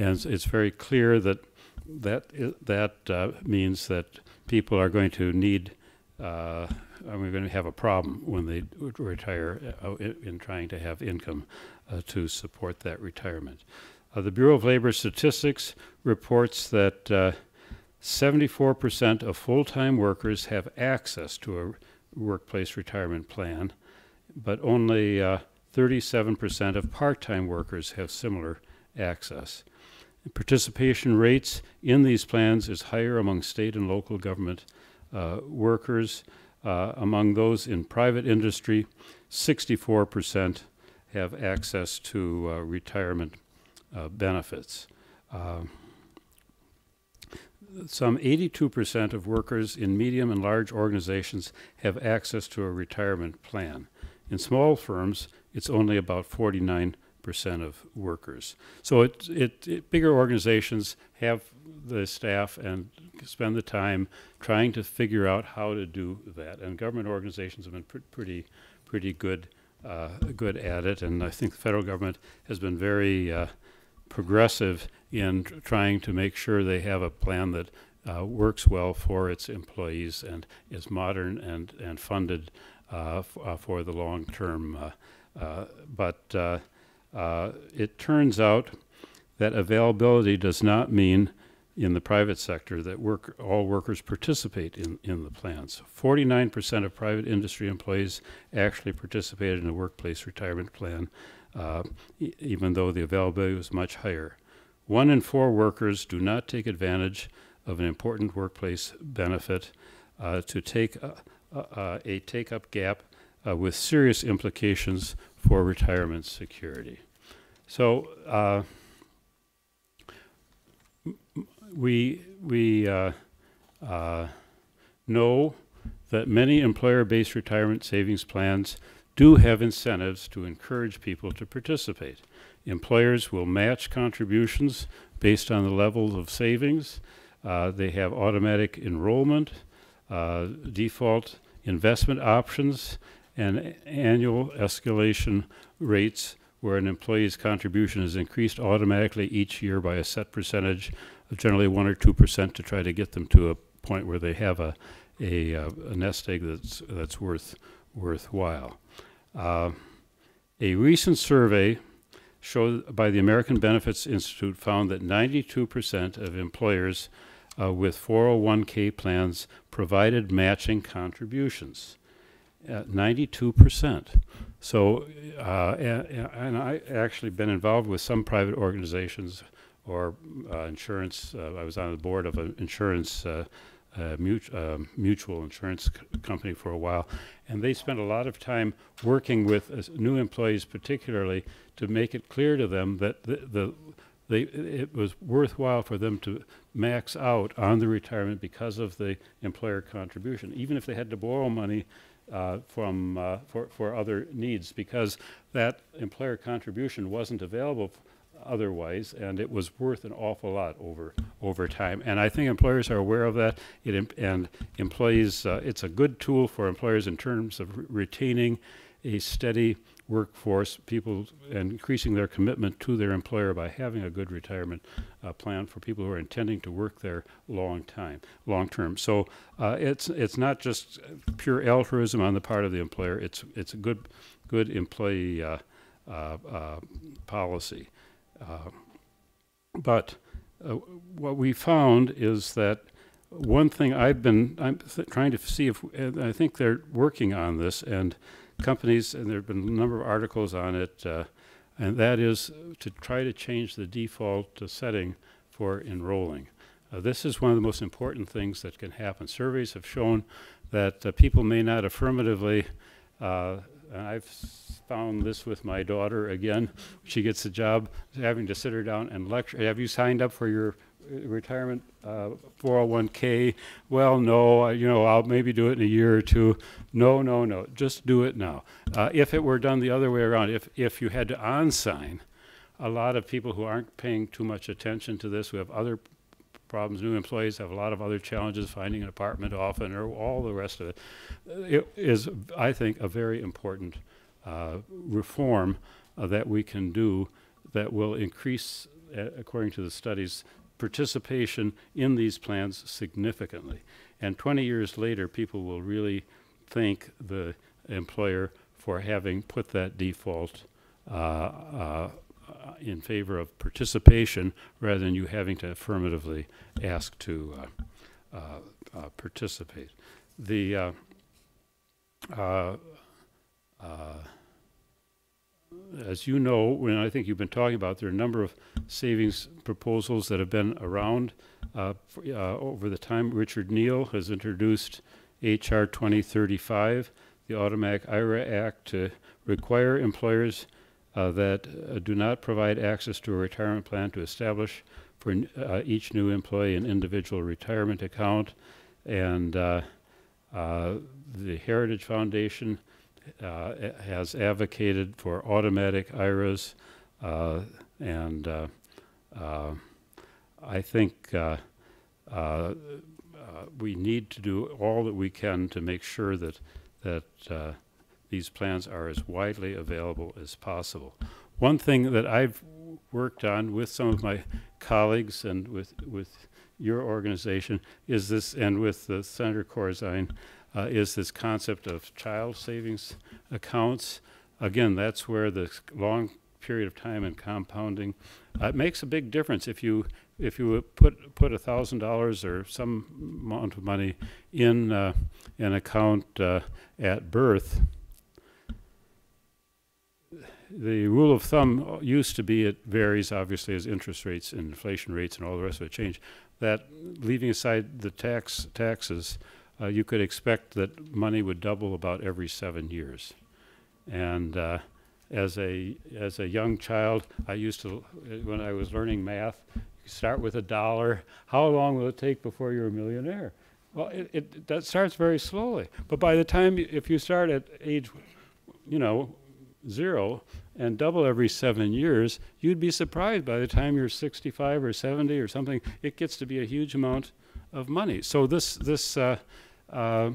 And it's- very clear that that, that uh, means that people are going to need, uh, are going to have a problem when they retire uh, in, in trying to have income uh, to support that retirement. Uh, the Bureau of Labor Statistics reports that uh, 74% of full-time workers have access to a workplace retirement plan, but only uh, 37% of part-time workers have similar access. Participation rates in these plans is higher among state and local government uh, workers. Uh, among those in private industry, 64% have access to uh, retirement uh, benefits. Uh, some 82% of workers in medium and large organizations have access to a retirement plan. In small firms, it's only about 49% of workers. So it, it, it, bigger organizations have the staff and spend the time trying to figure out how to do that. And government organizations have been pr- pretty, pretty good, uh, good at it. And I think the federal government has been very uh, progressive in trying to make sure they have a plan that uh, works well for its employees and is modern and, and funded uh, uh, for the long term. Uh, uh, but uh, it turns out that availability does not mean in the private sector that work, all workers participate in, in the plans. 49% of private industry employees actually participated in a workplace retirement plan, uh, even though the availability was much higher. One in four workers do not take advantage of an important workplace benefit uh, to take a, a, a take up gap uh, with serious implications for retirement security. So uh, we we uh, uh, know that many employer-based retirement savings plans do have incentives to encourage people to participate. Employers will match contributions based on the level of savings. Uh, they have automatic enrollment, uh, default investment options, and annual escalation rates where an employee's contribution is increased automatically each year by a set percentage, of generally one or two percent, to try to get them to a point where they have a a, uh, a nest egg that's that's worth worthwhile. Uh, a recent survey showed by the American Benefits Institute found that 92% of employers uh, with 401k plans provided matching contributions. Uh, 92%. So, uh, and, and I actually been involved with some private organizations or uh, insurance. Uh, I was on the board of an insurance uh, mut- uh, mutual insurance company for a while, and they spent a lot of time working with uh, new employees, particularly to make it clear to them that the, the they, it was worthwhile for them to max out on the retirement because of the employer contribution, even if they had to borrow money uh, from uh, for for other needs, because that employer contribution wasn't available otherwise, and it was worth an awful lot over over time. And I think employers are aware of that. It and employees, uh, it's a good tool for employers in terms of re- retaining a steady workforce, people, and increasing their commitment to their employer by having a good retirement uh, plan for people who are intending to work there long time, long term. So uh, it's it's not just pure altruism on the part of the employer. It's it's a good good employee uh, uh, uh, policy. Uh, but uh, what we found is that one thing I've been I'm trying to see if I think they're working on this and companies and there have been a number of articles on it uh, and that is to try to change the default setting for enrolling. Uh, this is one of the most important things that can happen. Surveys have shown that uh, people may not affirmatively uh, and I've found this with my daughter again. She gets a job having to sit her down and lecture. Have you signed up for your uh, retirement uh, 401k? Well, no. You know, I'll maybe do it in a year or two. No, no, no. Just do it now. Uh, if it were done the other way around, if if you had to on-sign a lot of people who aren't paying too much attention to this, who have other problems. New employees have a lot of other challenges, finding an apartment often, or all the rest of it. It is, I think, a very important uh, reform uh, that we can do that will increase, uh, according to the studies, participation in these plans significantly. And 20 years later, people will really thank the employer for having put that default uh, uh, in favor of participation rather than you having to affirmatively ask to uh, uh, uh, participate. The uh, uh, uh, as you know, when I think you've been talking about, there are a number of savings proposals that have been around uh, for, uh, over the time. Richard Neal has introduced H.R. 2035, the Automatic IRA Act, to require employers uh, that uh, do not provide access to a retirement plan to establish for uh, each new employee an individual retirement account. And uh, uh, the Heritage Foundation uh, has advocated for automatic IRAs, and I think we need to do all that we can to make sure that that these plans are as widely available as possible. One thing that I've worked on with some of my colleagues and with with your organization is this, and with the Senator Corzine, uh, is this concept of child savings accounts. Again, that's where the long period of time and compounding uh, it makes a big difference if you if you put put a thousand dollars or some amount of money in uh, an account uh, at birth. The rule of thumb used to be it varies obviously as interest rates and inflation rates and all the rest of it change. That leaving aside the tax taxes, uh, you could expect that money would double about every seven years. And uh, as a as a young child, I used to when I was learning math, start with a dollar. How long will it take before you're a millionaire? Well, it, it that starts very slowly. But by the time if you start at age, you know, zero and double every seven years, you'd be surprised by the time you're 65 or 70 or something. It gets to be a huge amount of money. So this this uh, uh,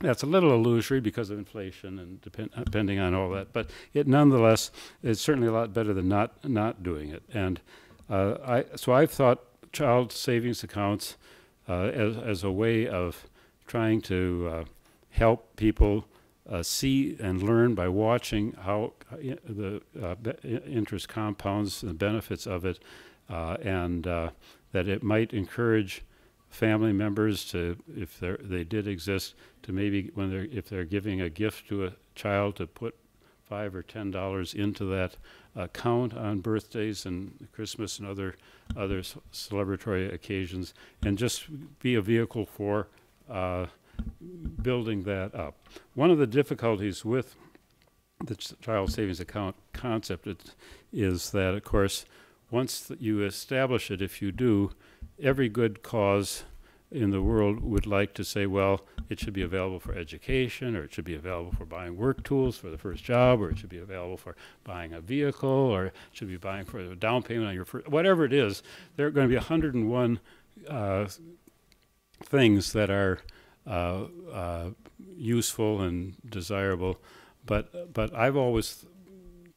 that's a little illusory because of inflation and depend, depending on all that, but it nonetheless is certainly a lot better than not not doing it. And uh, I so I've thought child savings accounts uh, as as a way of trying to uh, help people uh, see and learn by watching how uh, the uh, interest compounds, and the benefits of it, uh, and that it might encourage family members to, if they they did exist, to maybe when they're if they're giving a gift to a child to put five or ten dollars into that account on birthdays and Christmas and other other celebratory occasions, and just be a vehicle for uh, building that up. One of the difficulties with the child savings account concept it, is that, of course, once you establish it, if you do, every good cause in the world would like to say, well, it should be available for education, or it should be available for buying work tools for the first job, or it should be available for buying a vehicle, or it should be buying for a down payment on your first, whatever it is. There are going to be 101 uh, things that are useful and desirable, but but I've always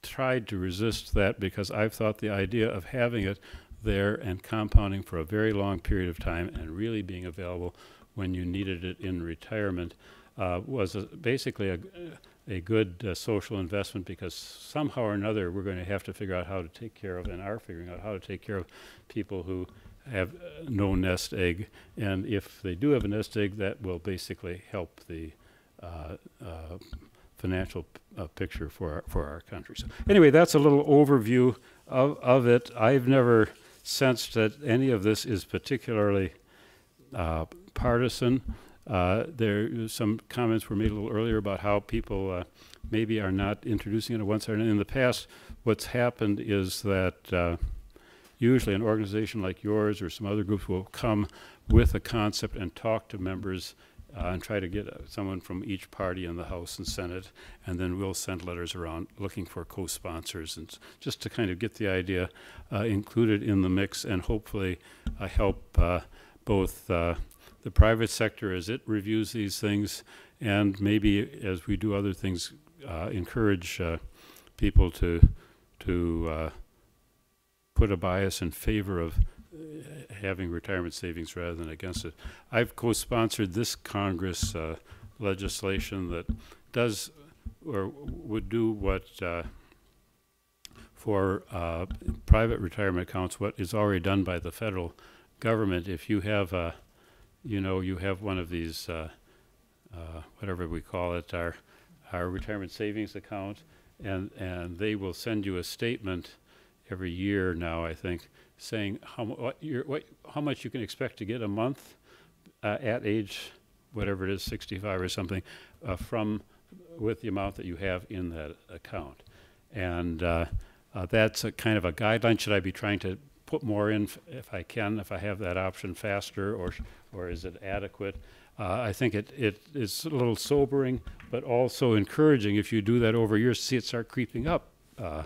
tried to resist that because I've thought the idea of having it there and compounding for a very long period of time and really being available when you needed it in retirement uh, was a, basically a, a good uh, social investment because somehow or another we're going to have to figure out how to take care of and are figuring out how to take care of people who have no nest egg and if they do have a nest egg that will basically help the uh, uh, financial uh, picture for our, for our country. So anyway, that's a little overview of, of it. I've never sensed that any of this is particularly uh, partisan. Uh, there some comments were made a little earlier about how people uh, maybe are not introducing it at once. And in the past, what's happened is that usually an organization like yours or some other groups will come with a concept and talk to members uh, and try to get uh, someone from each party in the House and Senate, and then we'll send letters around looking for co-sponsors, and just to kind of get the idea uh, included in the mix, and hopefully uh, help uh, both uh, the private sector as it reviews these things, and maybe as we do other things, encourage people to to put a bias in favor of uh, having retirement savings rather than against it. I've co-sponsored this Congress uh, legislation that does or would do what uh, for uh, private retirement accounts what is already done by the federal government. If you have a, you know, you have one of these, uh, whatever we call it, our our retirement savings account, and and they will send you a statement every year now, I think, saying how what what how much you can expect to get a month uh, at age whatever it is, 65 or something, uh, from with the amount that you have in that account, and uh, uh, that's a kind of a guideline. Should I be trying to put more in if I can, if I have that option faster, or or is it adequate? Uh, I think it, it is a little sobering, but also encouraging. If you do that over years, see it start creeping up, uh,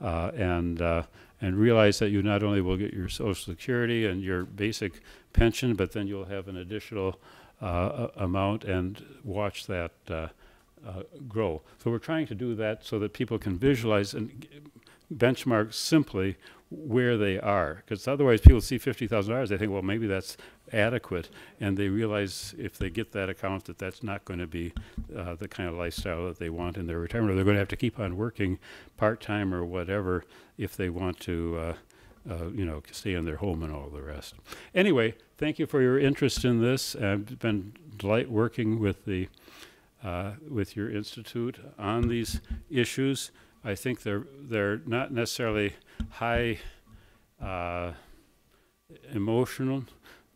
uh, and uh, and realize that you not only will get your Social Security and your basic pension, but then you'll have an additional uh, amount, and watch that uh, uh, grow. So we're trying to do that so that people can visualize and benchmark simply where they are, because otherwise people see fifty thousand dollars, they think, well, maybe that's adequate, and they realize if they get that account that that's not going to be uh, the kind of lifestyle that they want in their retirement, or they're going to have to keep on working part time or whatever if they want to. Uh, uh, you know, stay in their home and all the rest. Anyway, thank you for your interest in this. It's been delight working with the uh, with your institute on these issues. I think they're they're not necessarily high uh, emotional,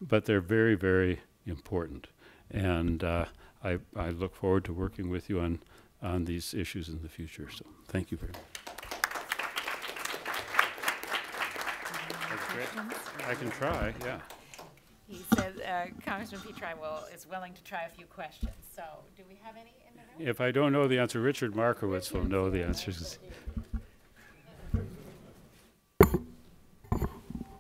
but they're very very important. And uh, I I look forward to working with you on on these issues in the future. So thank you very much. I can try. Yeah. He said uh, Congressman Petri will, is willing to try a few questions. So do we have any in the room? If I don't know the answer, Richard Markowitz will know the answers. Yeah.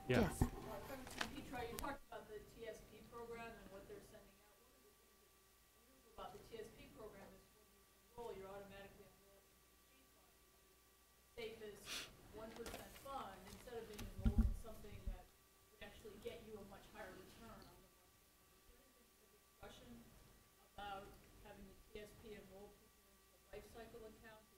Yes. Congressman Petri, you talked about the TSP program and what they're sending out. One of the things that's new about the TSP program is when you enroll, you're automatically enrolled in the G fund. Safest one percent fund, instead of being enrolled in something that would actually get you a much higher return on the monthly number. Is there any discussion about having the TSP enroll people into the life cycle accounts?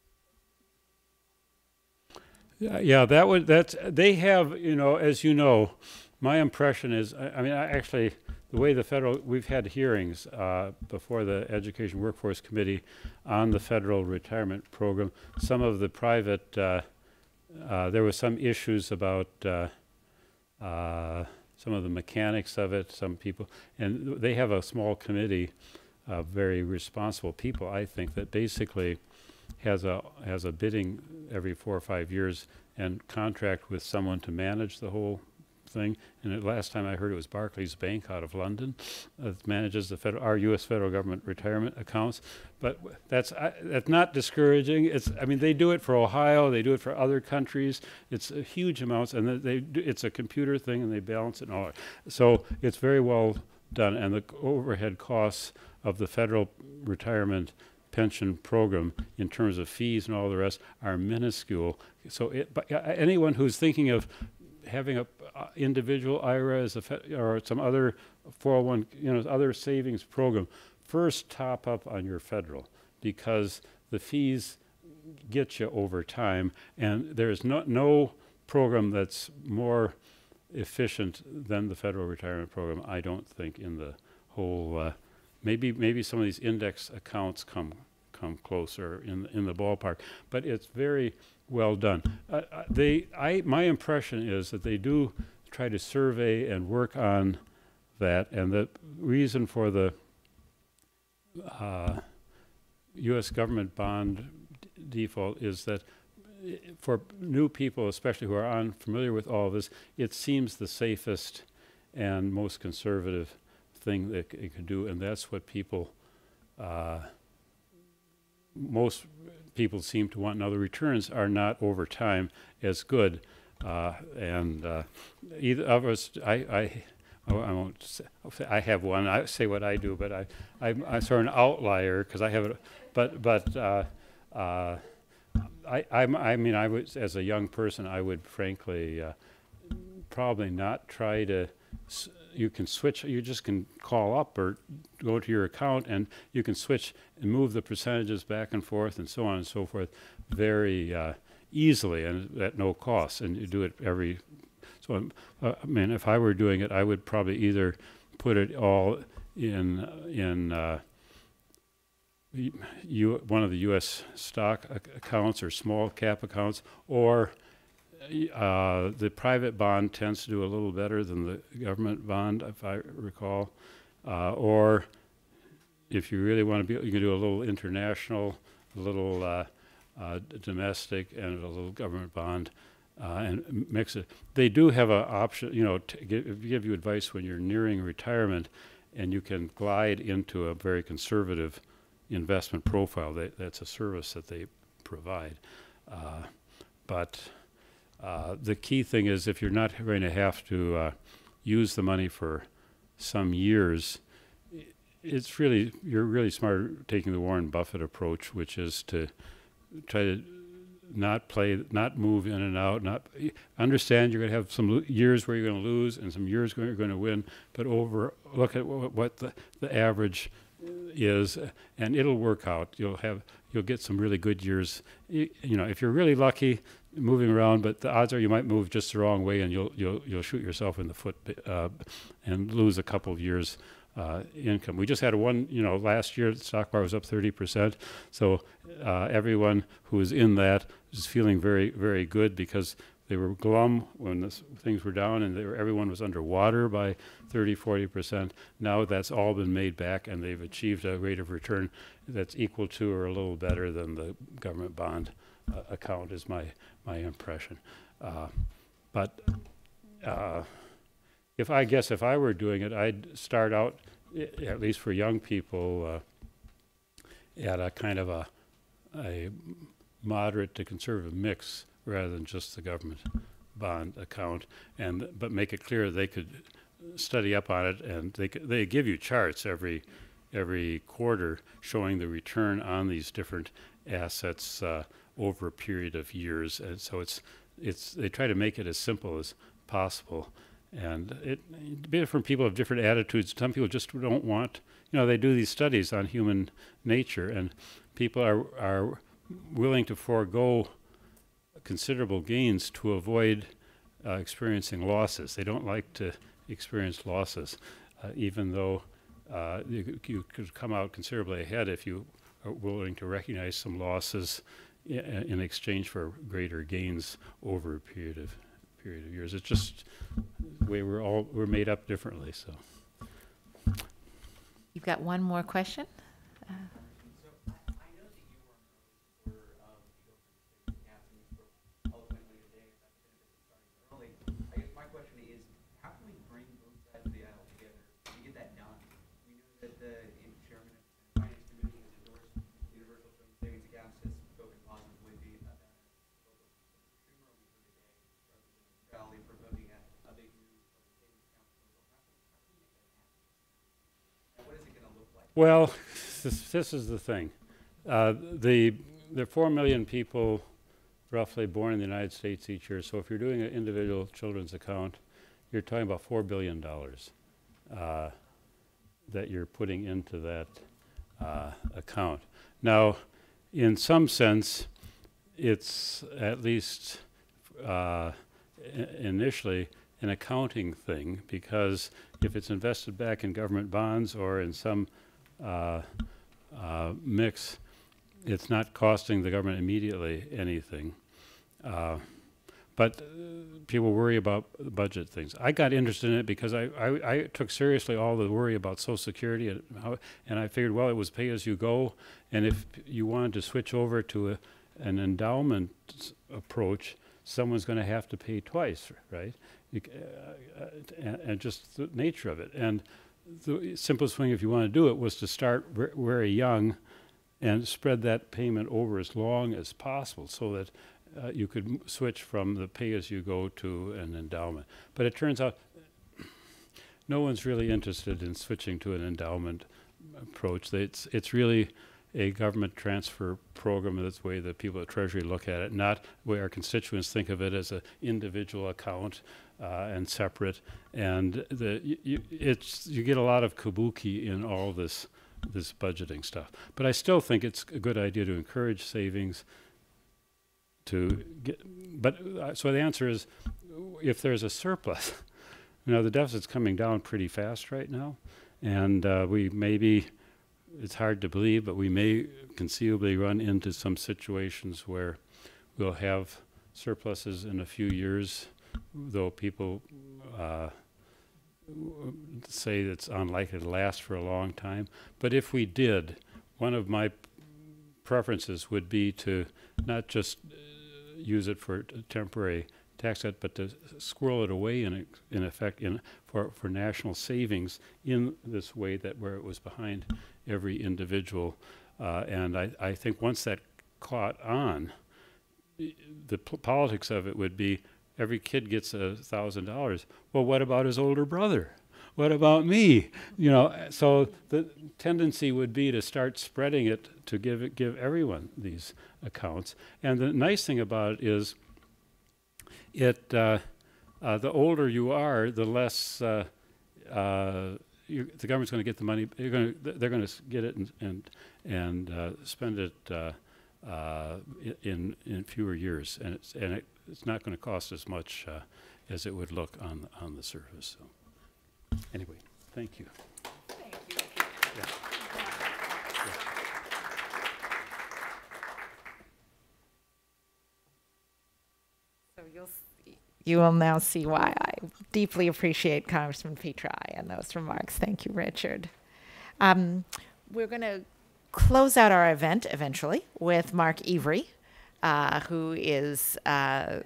Yeah, yeah, that would, that's, they have, you know, as you know, my impression is, I, I mean, I actually, the way the federal, we've had hearings, uh, before the Education Workforce Committee on the federal retirement program. Some of the private, uh, uh, there were some issues about, uh, uh, some of the mechanics of it, some people, and they have a small committee of very responsible people, I think, that basically has a, has a bidding every four or five years and contract with someone to manage the whole thing. And the last time I heard it was Barclays Bank out of London uh, that manages the federal, our U.S. federal government retirement accounts. But that's I, that's not discouraging. It's I mean they do it for Ohio, they do it for other countries. It's a huge amounts, and they do, it's a computer thing, and they balance it and all. So it's very well done, and the overhead costs of the federal retirement pension program in terms of fees and all the rest are minuscule. So it, but uh, anyone who's thinking of having a uh, individual IRA as a or some other 401 you know other savings program, first top up on your federal because the fees get you over time, and there's no no program that's more efficient than the federal retirement program. I don't think in the whole. Uh, maybe maybe some of these index accounts come come closer in in the ballpark, but it's very well done. Uh, uh, they I my impression is that they do try to survey and work on that, and the reason for the uh, U.S. government bond default is that for new people, especially who are unfamiliar with all of this, it seems the safest and most conservative thing that it could do, and that's what people, uh, most people seem to want. Now, the returns are not over time as good, uh, and uh, either of us, I, I, I won't say, say have one. I say what I do, but I, I'm, I'm sort of an outlier because I have it. But, but uh, uh, I, I'm, I mean, I was as a young person, I would frankly uh, probably not try to. You can switch. You just can call up or go to your account, and you can switch and move the percentages back and forth, and so on and so forth, very uh, easily and at no cost. And you do it every. So, uh, I mean, if I were doing it, I would probably either put it all in in. Uh, one of the U.S. stock accounts or small cap accounts, or uh, the private bond tends to do a little better than the government bond, if I recall. Uh, or if you really want to be, you can do a little international, a little uh, uh, domestic, and a little government bond. Uh, and mix it. They do have an option, you know, give, give you advice when you're nearing retirement, and you can glide into a very conservative investment profile. That's a service that they provide. Uh, but uh, the key thing is if you're not going to have to uh, use the money for some years, it's really you're really smart taking the Warren Buffett approach, which is to try to not play, not move in and out, not understand you're going to have some years where you're going to lose and some years where you're going to win, but over look at wh- what the, the average is, and it'll work out. You'll have you'll get some really good years. You know, if you're really lucky, moving around, but the odds are you might move just the wrong way, and you'll you'll you'll shoot yourself in the foot uh, and lose a couple of years. Uh, income. We just had one, you know, last year the stock bar was up 30%. So uh, everyone who was in that is feeling very, very good because they were glum when the things were down and were, everyone was underwater by 30, 40%. Now that's all been made back and they've achieved a rate of return that's equal to or a little better than the government bond account is my, my impression. Uh, but uh, if I guess if I were doing it, I'd start out, at least for young people, uh, at a kind of a, a moderate to conservative mix rather than just the government bond account, and but make it clear they could study up on it, and they they give you charts every every quarter showing the return on these different assets uh, over a period of years, and so it's it's they try to make it as simple as possible. And it, different people have different attitudes. Some people just don't want, you know, they do these studies on human nature, and people are are willing to forego considerable gains to avoid uh, experiencing losses. They don't like to experience losses, uh, even though uh, you, could- you could come out considerably ahead if you are willing to recognize some losses in exchange for greater gains over a period of period of years. It's just the way we're all we're made up differently. So. You've got one more question? So I I know that you were an early supporter of the open space caps and you spoke eloquently today about the benefits of starting early. I guess my question is, how can we bring both sides of the aisle together to get that done? We know that the in- chairman of the finance committee has endorsed universal children's savings accounts, has spoken positively be- about it. Local Senator Schumer, we heard today, Representative Crowley promoting a, a big new children's savings account proposal. How can, how can we make that happen? And what is it gonna look like? Well, this, this is the thing. Uh, the there are four million people roughly born in the United States each year. So if you're doing an individual children's account, you're talking about four billion dollars uh, that you're putting into that uh, account. Now, in some sense, it's at least uh, initially an accounting thing because if it's invested back in government bonds or in some uh, uh, mix, it's not costing the government immediately anything. Uh, but uh, people worry about budget things. I got interested in it because I, I, I took seriously all the worry about Social Security and how, and I figured, well, it was pay as you go, and if you wanted to switch over to a, an endowment approach, someone's going to have to pay twice, right? You uh, uh, and, and just the nature of it. And the simplest thing, if you want to do it, was to start very young and spread that payment over as long as possible so that uh, you could switch from the pay-as-you-go to an endowment. But it turns out [clears throat] no one's really interested in switching to an endowment approach. It's, it's really a government transfer program. That's the way the people at Treasury look at it, not the way our constituents think of it as an individual account uh, and separate. And the you, it's you get a lot of kabuki in all this this budgeting stuff. But I still think it's a good idea to encourage savings. To get, but uh, so the answer is, if there's a surplus, [laughs] you know the deficit's coming down pretty fast right now, and uh, we maybe it's hard to believe, but we may conceivably run into some situations where we'll have surpluses in a few years, though people uh, say it's unlikely to last for a long time. But if we did, one of my preferences would be to not just uh, use it for temporary tax cut, but to squirrel it away in, in effect in, for, for national savings in this way that where it was behind every individual. Uh, and I, I think once that caught on, the politics of it would be every kid gets a thousand dollars. Well, what about his older brother? What about me? You know, so the tendency would be to start spreading it to give it, give everyone these accounts. And the nice thing about it is, it uh, uh, the older you are, the less uh, uh, the government's going to get the money. To, they're going to get it and and, and uh, spend it uh, in in fewer years, and and it, it's not going to cost as much uh, as it would look on on the surface. So, anyway, thank you. So you'll, you will now see why I deeply appreciate Congressman Petri and those remarks. Thank you, Richard. Um, we're going to close out our event eventually with Mark Iwry, uh, who is uh,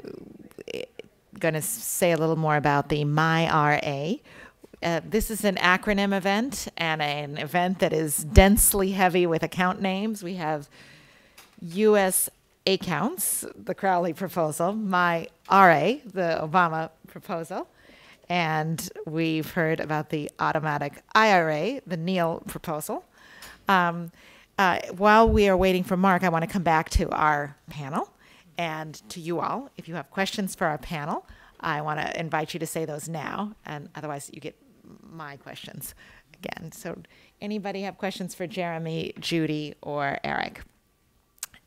going to say a little more about the myRA. Uh, this is an acronym event and an event that is densely heavy with account names. We have U.S. accounts, the Crowley proposal, my RA, the Obama proposal, and we've heard about the automatic IRA, the Neal proposal. Um, uh, while we are waiting for Mark, I want to come back to our panel and to you all. If you have questions for our panel, I want to invite you to say those now, and otherwise you get my questions again. So, anybody have questions for Jeremie, Judy, or Eric?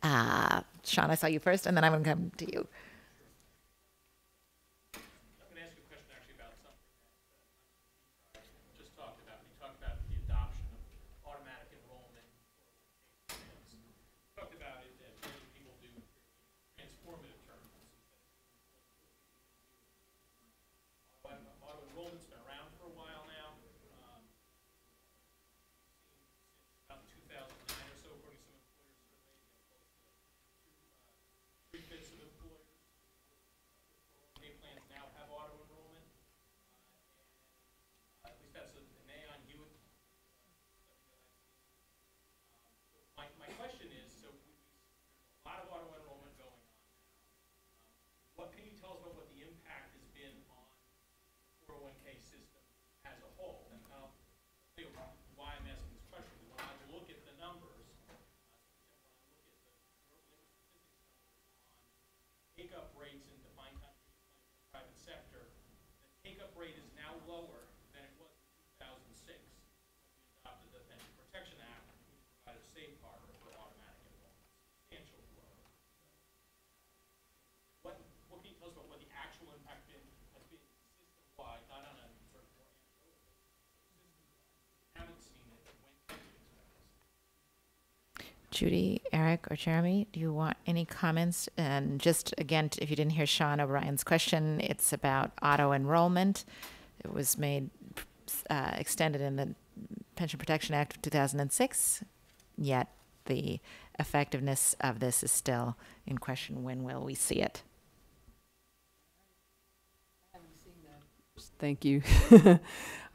Uh, Sean, I saw you first, and then I'm going to come to you. I'm going to ask you a question actually about something that uh, just talked about. You talked about the adoption of automatic enrollment. for plans. You talked about it as many people do transformative terms. Auto auto enrollment's been around for a while now. Um, Since about 2009 or so, according to some employer surveys, you know, close to two, uh, three-fifths of employers pay plans now have auto enrollment. Uh, At least that's a- an Aon Hewitt uh, study that I've seen. Um, so My, my question is, so we, we- there's a lot of auto enrollment going on now. Um, What, can you tell us about what the impact has been on the 401K system as a whole? And I'll tell you why I'm asking this question. When I look at the numbers, uh, for example, when I look at the labor statistics numbers on take-up rates in defined contribution plans in the private sector, the take-up rate is now lower than it was in 2006 when we adopted the Pension Protection Act, which provided a safe harbor for automatic enrollment, substantially lower. What, what can you tell us about what the actual impact been, has been system-wide, not on a sort of more anecdotal basis, but system-wide? We haven't seen it, when can we expect to see it? Judy, Eric, or Jeremie, do you want any comments? And just again, if you didn't hear Sean O'Brien's question, it's about auto enrollment. It was made uh, extended in the Pension Protection Act of 2006, yet the effectiveness of this is still in question. When will we see it? Thank you. [laughs]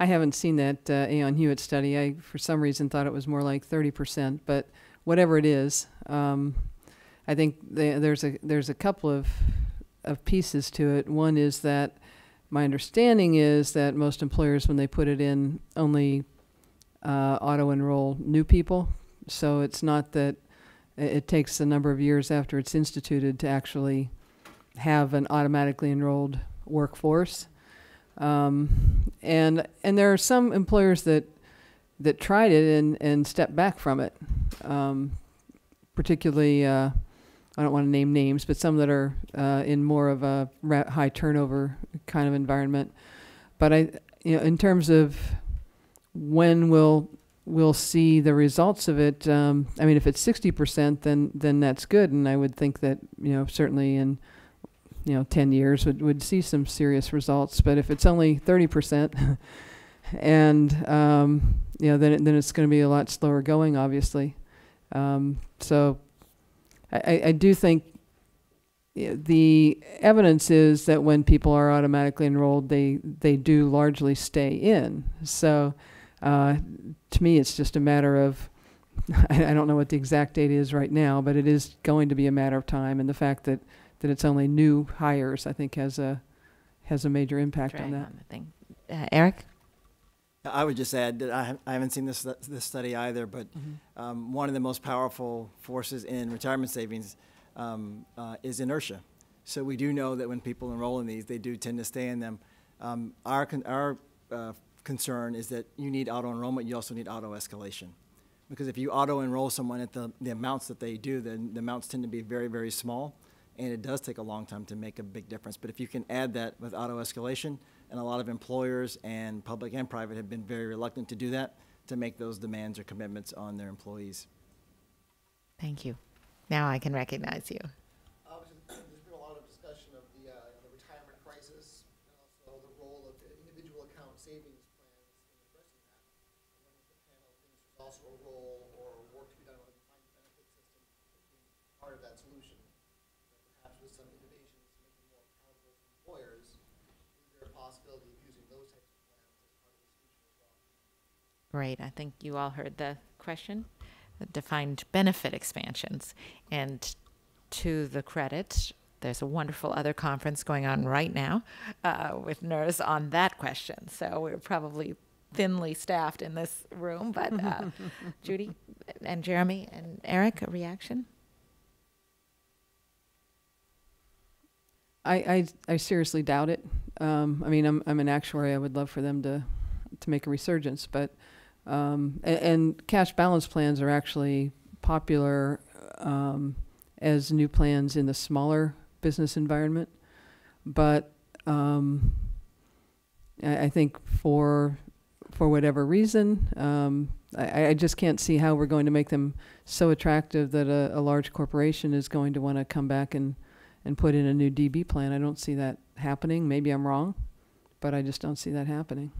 I haven't seen that uh, Aon Hewitt study. I, for some reason, thought it was more like 30%, but whatever it is, um, I think the, there's a there's a couple of of pieces to it. One is that my understanding is that most employers, when they put it in, only uh, auto enroll new people. So it's not that it, it takes a number of years after it's instituted to actually have an automatically enrolled workforce. Um, and and there are some employers that that tried it and, and stepped back from it. Um, particularly, uh, I don't want to name names, but some that are uh, in more of a high turnover kind of environment. But I, you know, in terms of when we'll we'll see the results of it, um, I mean, if it's sixty percent, then then that's good, and I would think that you know certainly in you know 10 years would, would see some serious results but if it's only 30% [laughs] and um, you know then, it, then it's going to be a lot slower going obviously um, so I, I do think the evidence is that when people are automatically enrolled they they do largely stay in so uh, to me it's just a matter of [laughs] I I don't know what the exact date is right now, but it is going to be a matter of time, and the fact that that it's only new hires, I think, has a has a major impact on that. on the thing. Uh, Eric? I would just add that I, I haven't seen this this study either, but um, one of the most powerful forces in retirement savings um, uh, is inertia. So we do know that when people enroll in these, they do tend to stay in them. Um, our con- our uh, concern is that you need auto enrollment. You also need auto escalation, because if you auto enroll someone at the the amounts that they do, then the amounts tend to be very very small, and it does take a long time to make a big difference. But if you can add that with auto escalation, and a lot of employers and public and private have been very reluctant to do that, to make those demands or commitments on their employees. Thank you. Now I can recognize you. Obviously, there's been a lot of discussion of the, uh, the retirement crisis and also the role of the individual account savings plans in addressing that. I wonder if the panel thinks there's also a role or work to be done on the defined benefit system being part of that solution. Perhaps with some innovations to make it more palatable to employers, is there a possibility of using those types of plans as part of the solution as well? Great. I think you all heard the question. The defined benefit expansions. And to the credit, there's a wonderful other conference going on right now uh, with NIRS on that question. So we're probably thinly staffed in this room. But uh, [laughs] Judy and Jeremie and Eric, a reaction? I, I, I seriously doubt it. Um, I mean, I'm, I'm an actuary. I would love for them to, to make a resurgence, but um, and, and cash balance plans are actually popular um, as new plans in the smaller business environment. But um, I, I think for for whatever reason, um, I, I just can't see how we're going to make them so attractive that a, a large corporation is going to want to come back and and put in a new DB plan. I don't see that happening. Maybe I'm wrong, but I just don't see that happening.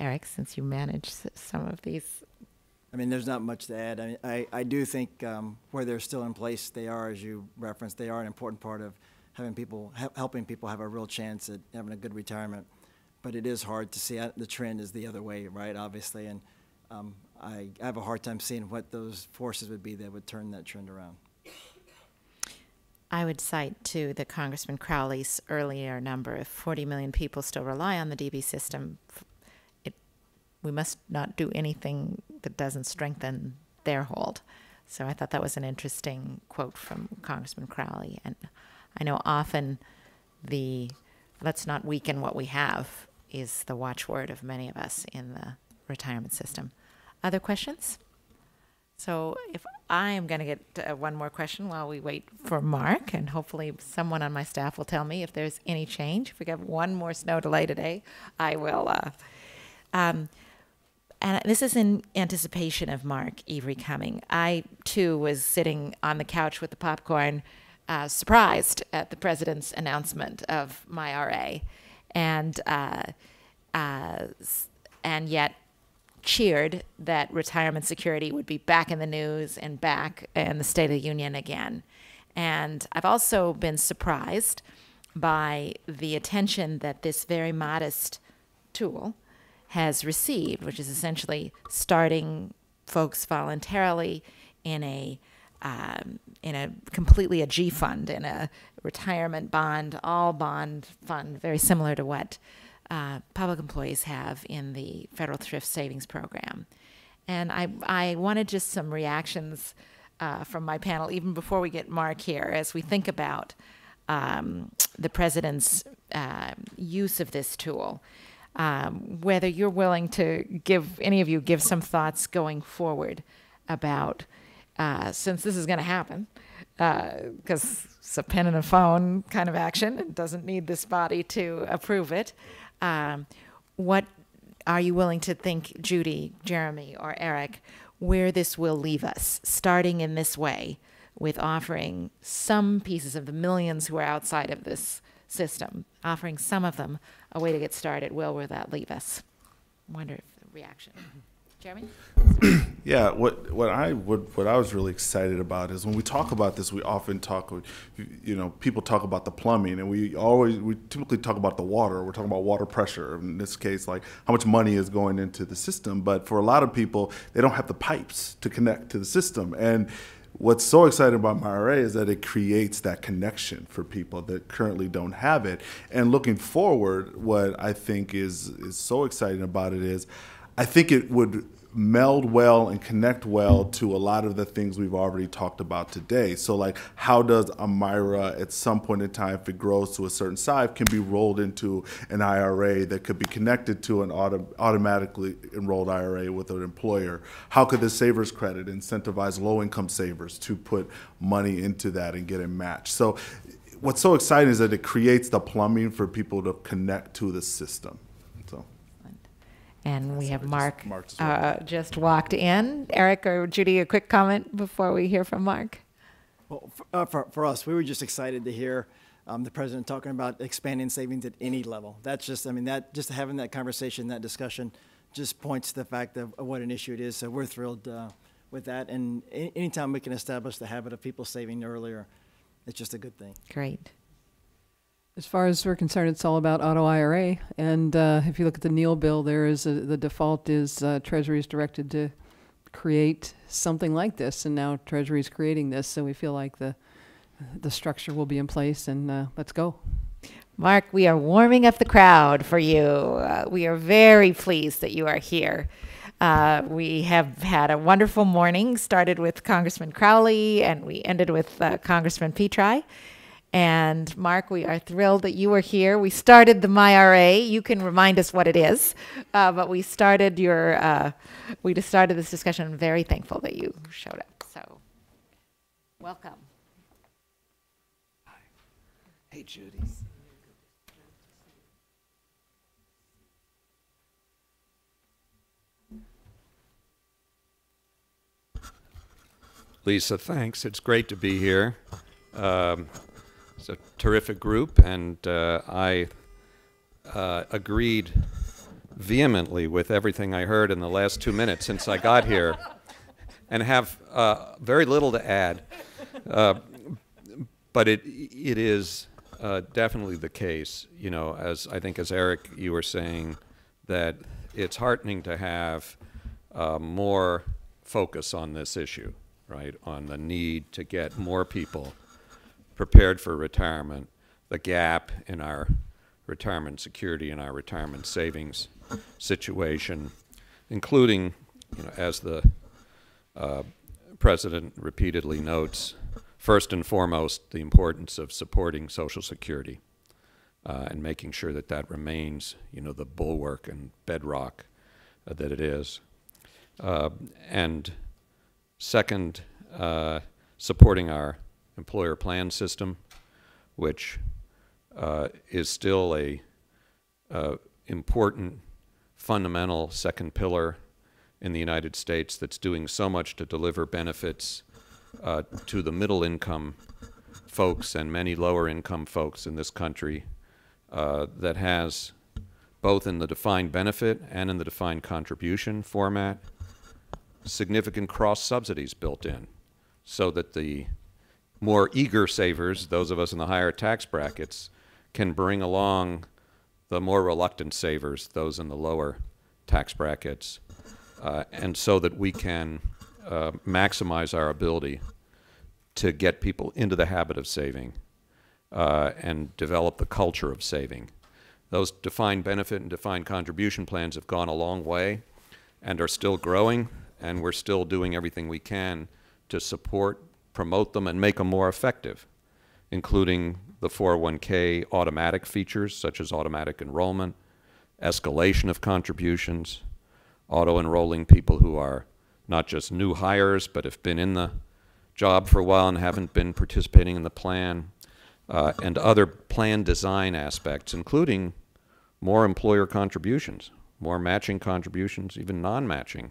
Eric, since you manage s- some of these. I mean, there's not much to add. I mean, I, I do think um, where they're still in place, they are, as you referenced, they are an important part of having people, hel- helping people have a real chance at having a good retirement. But it is hard to see. uh, The trend is the other way, right, obviously, and um, I, I have a hard time seeing what those forces would be that would turn that trend around. I would cite to the Congressman Crowley's earlier number if 40 million people still rely on the DB system, we must not do anything that doesn't strengthen their hold. So I thought that was an interesting quote from Congressman Crowley. And I know often the let's not weaken what we have is the watchword of many of us in the retirement system. Other questions? So if I am going to get uh, one more question while we wait for Mark, and hopefully someone on my staff will tell me if there's any change. If we get one more snow delay today, I will. Uh, um, and this is in anticipation of Mark Iwry coming. I too was sitting on the couch with the popcorn, uh, surprised at the president's announcement of myRA, and uh, uh, and yet cheered that retirement security would be back in the news and back in the State of the Union again. And I've also been surprised by the attention that this very modest tool has received, which is essentially starting folks voluntarily in a um, in a completely a G fund, in a retirement bond, all bond fund, very similar to what uh, public employees have in the federal thrift savings program. And I, I wanted just some reactions uh, from my panel, even before we get Mark here, as we think about um, the president's uh, use of this tool. Um, whether you're willing to give any of you give some thoughts going forward about uh, since this is going to happen because it's a pen and a phone kind of action it doesn't need this body to approve it um, what are you willing to think judy Jeremie or eric where this will leave us starting in this way with offering some pieces of the millions who are outside of this system offering some of them a way to get started where will that leave us wonder if the reaction [clears throat] Jeremie [clears throat] Yeah, what what I would what I was really excited about is when we talk about this, we often talk, you know, people talk about the plumbing, and we always we typically talk about the water. We're talking about water pressure. In this case, like how much money is going into the system. But for a lot of people, they don't have the pipes to connect to the system, and what's so exciting about MyRA is that it creates that connection for people that currently don't have it. And looking forward, what I think is is so exciting about it is, I think it would meld well and connect well to a lot of the things we've already talked about today. So, like, how does myRA at some point in time, if it grows to a certain size, can be rolled into an IRA that could be connected to an auto- automatically enrolled IRA with an employer? How could the savers credit incentivize low income savers to put money into that and get it matched? So, what's so exciting is that it creates the plumbing for people to connect to the system. So. And we have Mark Mark just uh, just walked in. Eric or Judy, a quick comment before we hear from Mark. Well, for, uh, for, for us, we were just excited to hear um, the president talking about expanding savings at any level. That's just, I mean, that just having that conversation, that discussion, just points to the fact of, of what an issue it is. So we're thrilled uh, with that. And a- anytime we can establish the habit of people saving earlier, it's just a good thing. Great. As far as we're concerned, it's all about auto IRA. And uh, if you look at the Neal bill, there is a, the default is uh, Treasury is directed to create something like this, and now Treasury is creating this. So we feel like the the structure will be in place, and uh, let's go. Mark, we are warming up the crowd for you. Uh, we are very pleased that you are here. Uh, we have had a wonderful morning, started with Congressman Crowley, and we ended with uh, Congressman Petri. And Mark, we are thrilled that you are here. We started the MyRA. You can remind us what it is, uh, but we started your uh, we just started this discussion. I'm very thankful that you showed up. So, welcome. Hi. Hey, Judy. Lisa, thanks. It's great to be here. Um, it's a terrific group, and uh, I uh, agreed vehemently with everything I heard in the last two minutes since I got here, and have uh, very little to add. Uh, but it it is uh, definitely the case, you know, as I think as Eric you were saying, that it's heartening to have uh, more focus on this issue, right? On the need to get more people prepared for retirement, the gap in our retirement security and our retirement savings situation, including, you know, as the uh, president repeatedly notes, first and foremost, the importance of supporting Social Security uh, and making sure that that remains, you know, the bulwark and bedrock uh, that it is. Uh, and second, uh, supporting our employer plan system, which uh, is still a uh, important fundamental second pillar in the United States that's doing so much to deliver benefits uh, to the middle income folks and many lower income folks in this country uh, that has both in the defined benefit and in the defined contribution format significant cross subsidies built in so that the more eager savers, those of us in the higher tax brackets, can bring along the more reluctant savers, those in the lower tax brackets, uh, and so that we can uh, maximize our ability to get people into the habit of saving uh, and develop the culture of saving. Those defined benefit and defined contribution plans have gone a long way and are still growing, and we're still doing everything we can to support, promote them, and make them more effective, including the 401k automatic features such as automatic enrollment, escalation of contributions, auto enrolling people who are not just new hires but have been in the job for a while and haven't been participating in the plan, uh, and other plan design aspects, including more employer contributions, more matching contributions, even non-matching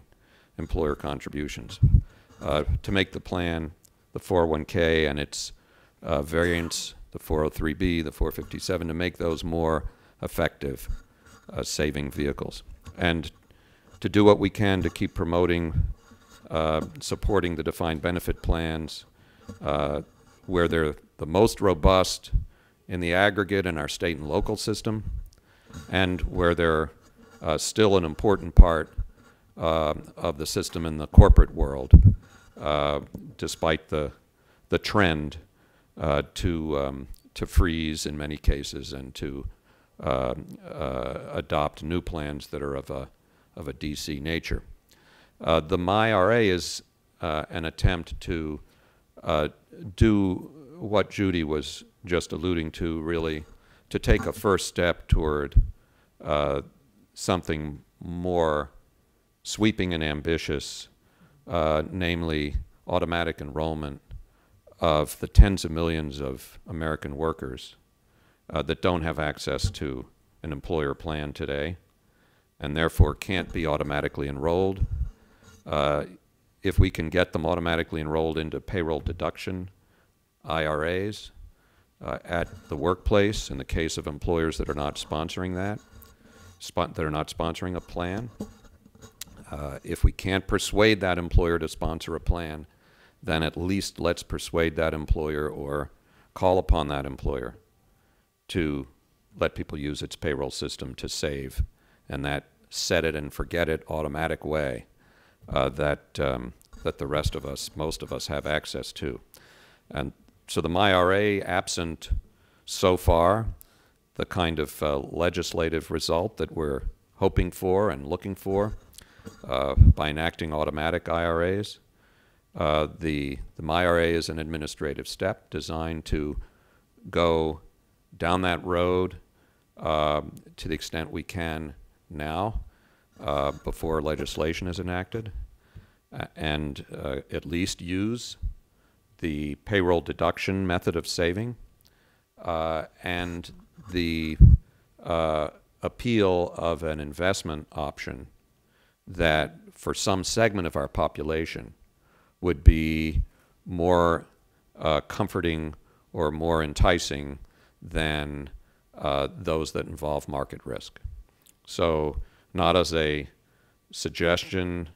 employer contributions, uh, to make the plan, the 401k and its uh, variants, the 403b, the 457, to make those more effective uh, saving vehicles. And to do what we can to keep promoting, uh, supporting the defined benefit plans uh, where they're the most robust in the aggregate in our state and local system, and where they're uh, still an important part uh, of the system in the corporate world, despite the, the trend uh, to, um, to freeze in many cases and to uh, uh, adopt new plans that are of a, of a DC nature. the MyRA is an attempt to do what Judy was just alluding to, really, to take a first step toward uh, something more sweeping and ambitious, uh, namely automatic enrollment of the tens of millions of American workers uh, that don't have access to an employer plan today and therefore can't be automatically enrolled. Uh, if we can get them automatically enrolled into payroll deduction IRAs uh, at the workplace in the case of employers that are not sponsoring that, that are not sponsoring a plan. Uh, if we can't persuade that employer to sponsor a plan, then at least let's persuade that employer or call upon that employer to let people use its payroll system to save and that set it and forget it automatic way uh, that, um, that the rest of us, most of us, have access to. And so the MyRA, absent so far the kind of uh, legislative result that we're hoping for and looking for uh, by enacting automatic IRAs. Uh, the, the MyRA is an administrative step designed to go down that road um, to the extent we can now uh, before legislation is enacted and uh, at least use the payroll deduction method of saving uh, and the uh, appeal of an investment option that for some segment of our population would be more uh, comforting or more enticing than uh, those that involve market risk. So not as a suggestion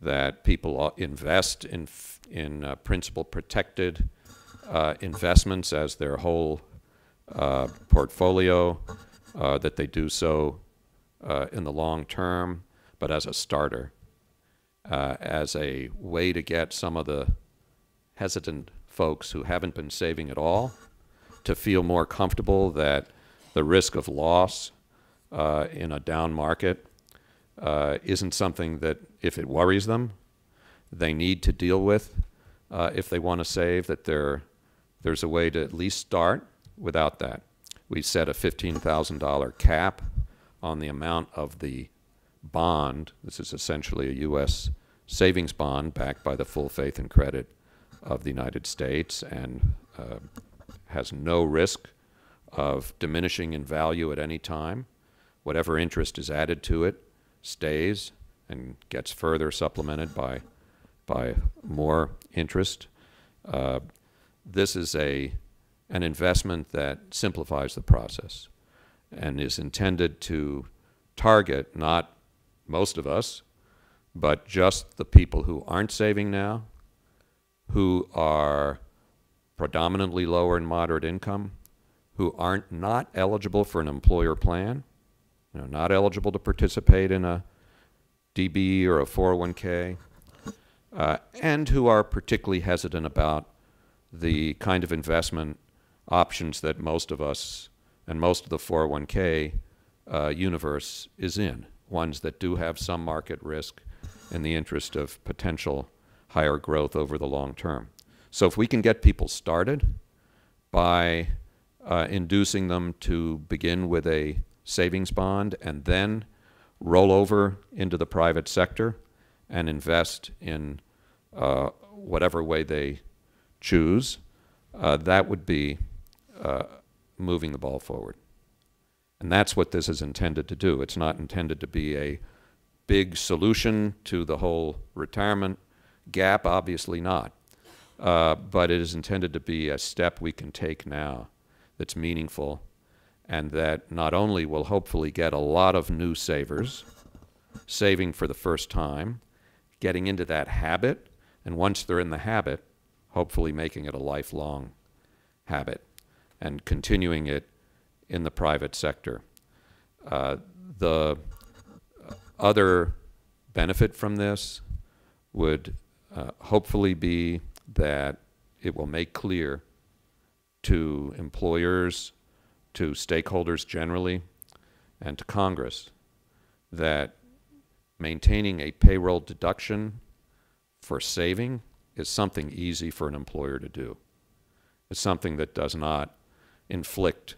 that people invest in, in uh, principal protected uh, investments as their whole uh, portfolio, uh, that they do so uh, in the long term, but as a starter, uh, as a way to get some of the hesitant folks who haven't been saving at all to feel more comfortable that the risk of loss in a down market uh, isn't something that, if it worries them, they need to deal with uh, if they want to save, that there's a way to at least start without that. We set a $15,000 cap on the amount of the bond. This is essentially a U.S. savings bond backed by the full faith and credit of the United States and uh, has no risk of diminishing in value at any time. Whatever interest is added to it stays and gets further supplemented by, by more interest. Uh, this is a, an investment that simplifies the process and is intended to target not most of us, but just the people who aren't saving now, who are predominantly lower and moderate income, who aren't not eligible for an employer plan, you know, not eligible to participate in a DB or a 401k, uh, and who are particularly hesitant about the kind of investment options that most of us and most of the 401k uh, universe is in, ones that do have some market risk in the interest of potential higher growth over the long term. So if we can get people started by uh, inducing them to begin with a savings bond and then roll over into the private sector and invest in uh, whatever way they choose, uh, that would be uh, moving the ball forward. And that's what this is intended to do. It's not intended to be a big solution to the whole retirement gap, obviously not. Uh, but it is intended to be a step we can take now that's meaningful and that not only will hopefully get a lot of new savers saving for the first time, getting into that habit, and once they're in the habit, hopefully making it a lifelong habit and continuing it in the private sector. Uh, the other benefit from this would uh, hopefully be that it will make clear to employers, to stakeholders generally, and to Congress that maintaining a payroll deduction for saving is something easy for an employer to do. It's something that does not inflict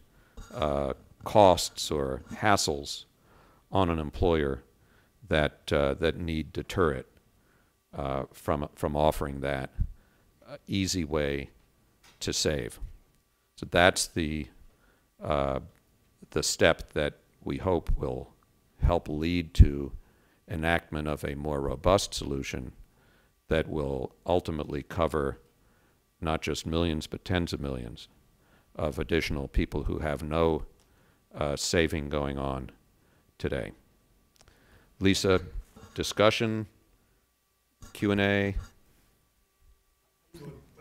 uh, costs or hassles on an employer that, uh, that need deter it uh, from, from offering that uh, easy way to save. So that's the, uh, the step that we hope will help lead to enactment of a more robust solution that will ultimately cover not just millions but tens of millions of additional people who have no uh, saving going on today. Lisa, discussion, Q&A. My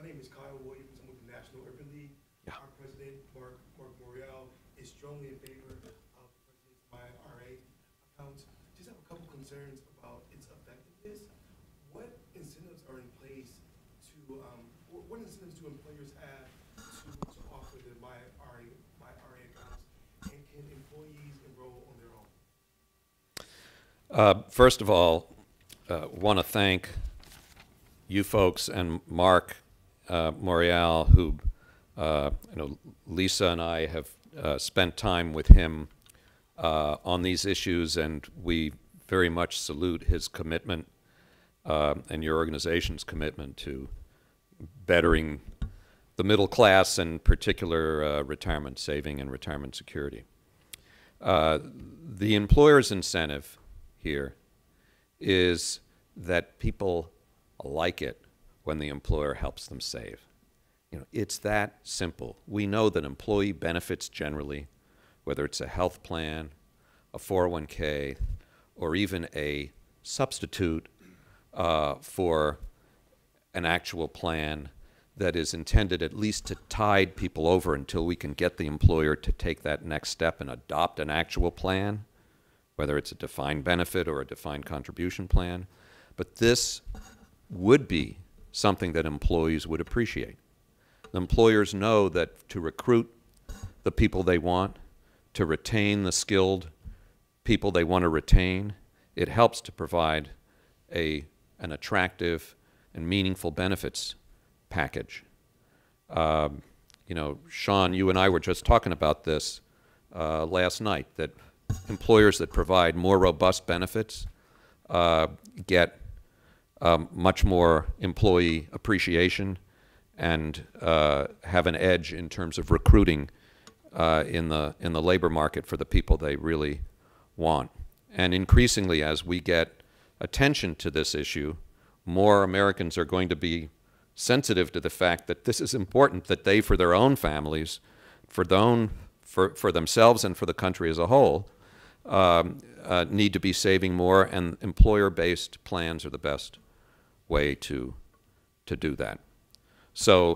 name is Kyle Williams. I'm with the National Urban League. Yeah. Our president, Marc, Marc Morial, is strongly in favor of President's MyRA accounts. Just have a couple concerns about its effectiveness. What incentives are in place to, um, wh- what incentives do employers have to, to offer the MyRA, MyRA accounts? And can employees enroll on their own? Uh, First of all, uh, want to thank you folks and Marc uh, Morial, who, uh, you know, Lisa and I have uh, spent time with him uh, on these issues, and we very much salute his commitment uh, and your organization's commitment to bettering the middle class, and particular retirement saving and retirement security. The employer's incentive here is that people like it when the employer helps them save. You know, it's that simple. We know that employee benefits generally, whether it's a health plan, a 401k, or even a substitute uh, for an actual plan that is intended at least to tide people over until we can get the employer to take that next step and adopt an actual plan, whether it's a defined benefit or a defined contribution plan. But this would be something that employees would appreciate. Employers know that to recruit the people they want, to retain the skilled people they want to retain, it helps to provide a, an attractive and meaningful benefits package. Um, you know, Sean, you and I were just talking about this uh, last night that employers that provide more robust benefits uh, get um, much more employee appreciation and uh, have an edge in terms of recruiting uh, in the in the labor market for the people they really want. And increasingly, as we get attention to this issue, more Americans are going to be sensitive to the fact that this is important that they, for their own families, for their own for, for themselves and for the country as a whole, um, uh, need to be saving more, and employer-based plans are the best way to to do that. So,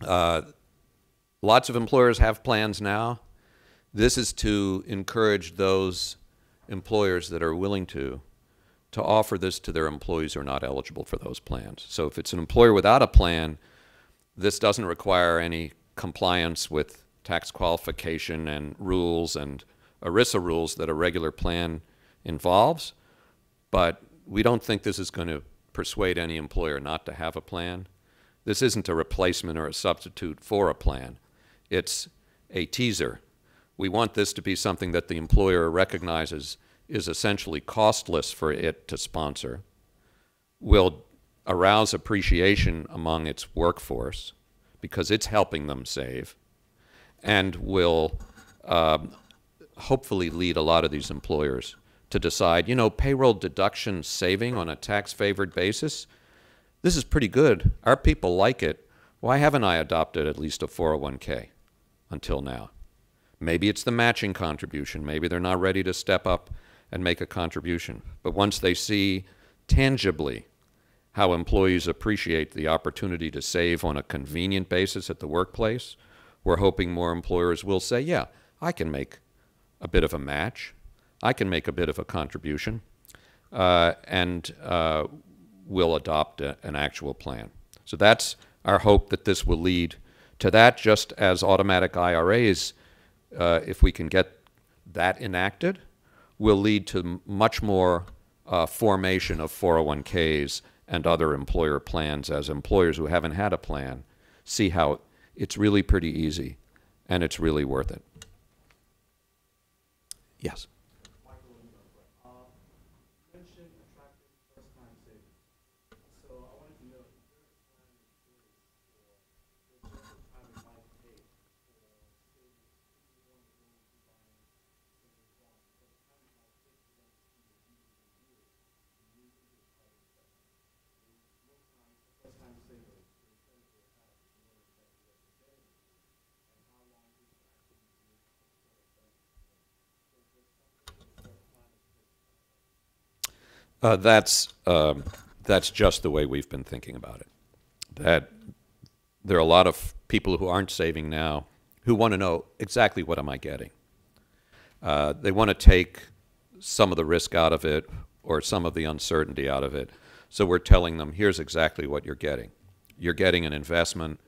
uh, lots of employers have plans now. This is to encourage those employers that are willing to to offer this to their employees who are not eligible for those plans. So if it's an employer without a plan, this doesn't require any compliance with tax qualification and rules and ERISA rules that a regular plan involves. But we don't think this is going to persuade any employer not to have a plan. This isn't a replacement or a substitute for a plan. It's a teaser. We want this to be something that the employer recognizes is essentially costless for it to sponsor, will arouse appreciation among its workforce because it's helping them save, and will um, hopefully lead a lot of these employers to decide, you know, payroll deduction saving on a tax favored basis, this is pretty good. Our people like it. Why haven't I adopted at least a 401k until now? Maybe it's the matching contribution. Maybe they're not ready to step up and make a contribution. But once they see tangibly how employees appreciate the opportunity to save on a convenient basis at the workplace, we're hoping more employers will say, yeah, I can make a bit of a match. I can make a bit of a contribution. Uh, and uh, will adopt a, an actual plan. So that's our hope that this will lead to that, just as automatic IRAs, uh, if we can get that enacted, will lead to much more uh, formation of 401ks and other employer plans as employers who haven't had a plan see how it's really pretty easy and it's really worth it. Yes. Uh, that's um, that's just the way we've been thinking about it. That there are a lot of people who aren't saving now who want to know exactly what am I getting. Uh, they want to take some of the risk out of it or some of the uncertainty out of it. So we're telling them, here's exactly what you're getting. You're getting an investment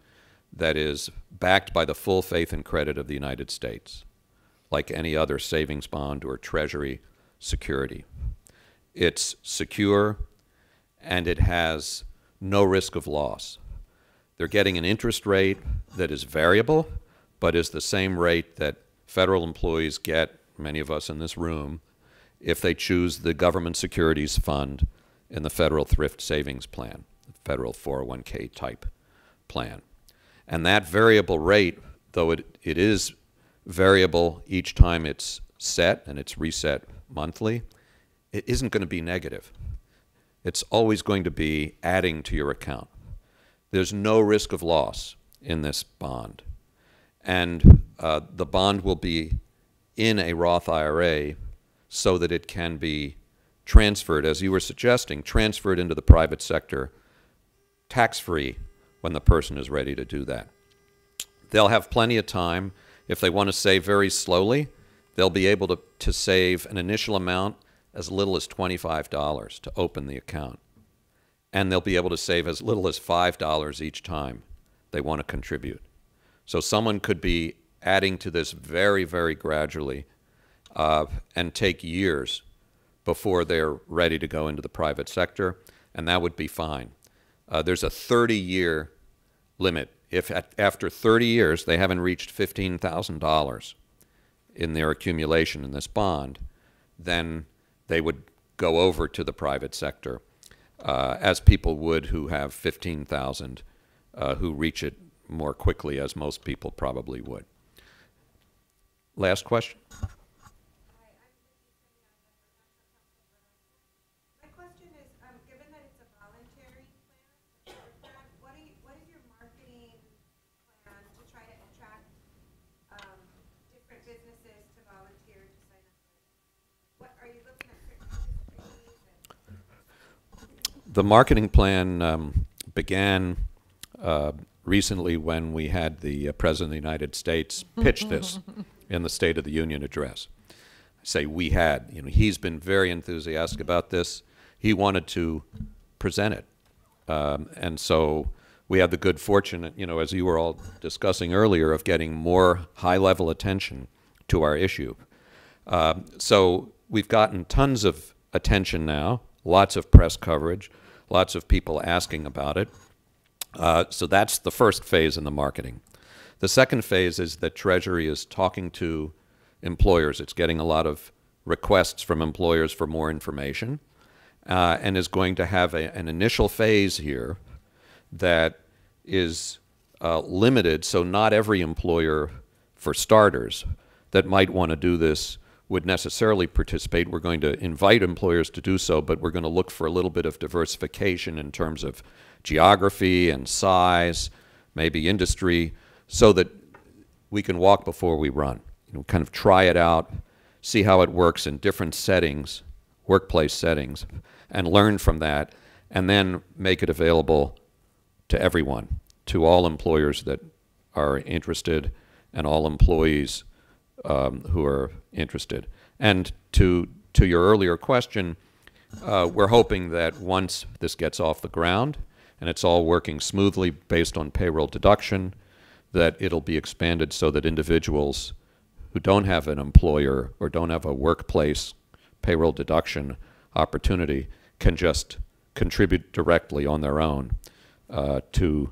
that is backed by the full faith and credit of the United States, like any other savings bond or treasury security. It's secure and it has no risk of loss. They're getting an interest rate that is variable, but is the same rate that federal employees get, many of us in this room, if they choose the government securities fund in the federal thrift savings plan, the federal 401k type plan. And that variable rate, though it, it is variable each time it's set and it's reset monthly, it isn't going to be negative. It's always going to be adding to your account. There's no risk of loss in this bond. And uh, the bond will be in a Roth IRA so that it can be transferred, as you were suggesting, transferred into the private sector tax free when the person is ready to do that. They'll have plenty of time. If they want to save very slowly, they'll be able to, to save an initial amount as little as $25 to open the account. And they'll be able to save as little as $5 each time they want to contribute. So someone could be adding to this very, very gradually uh, and take years before they're ready to go into the private sector, and that would be fine. Uh, there's a 30 year limit. If at, after 30 years they haven't reached $15,000 in their accumulation in this bond, then they would go over to the private sector, uh, as people would who have 15,000 uh, who reach it more quickly, as most people probably would. Last question? My question is, um, given that it's a voluntary plan, what are you, what is your marketing plan to try to attract, um, different businesses to volunteer to sign up? What, are you looking at certain industries and? The marketing plan um, began uh, recently when we had the uh, President of the United States pitch this in the State of the Union address. I say we had, you know, he's been very enthusiastic about this. He wanted to present it. Um, and so we had the good fortune, you know, as you were all discussing earlier, of getting more high level attention to our issue. Um, so we've gotten tons of attention now, lots of press coverage, lots of people asking about it. Uh, so that's the first phase in the marketing. The second phase is that Treasury is talking to employers. It's getting a lot of requests from employers for more information uh, and is going to have a, an initial phase here that is uh, limited, so not every employer, for starters, that might want to do this would necessarily participate. We're going to invite employers to do so, but we're going to look for a little bit of diversification in terms of geography and size, maybe industry, so that we can walk before we run. You know, kind of try it out, see how it works in different settings, workplace settings, and learn from that, and then make it available to everyone, to all employers that are interested and all employees um, who are interested. And to to your earlier question, uh, we're hoping that once this gets off the ground and it's all working smoothly based on payroll deduction, that it'll be expanded so that individuals who don't have an employer or don't have a workplace payroll deduction opportunity can just contribute directly on their own uh, to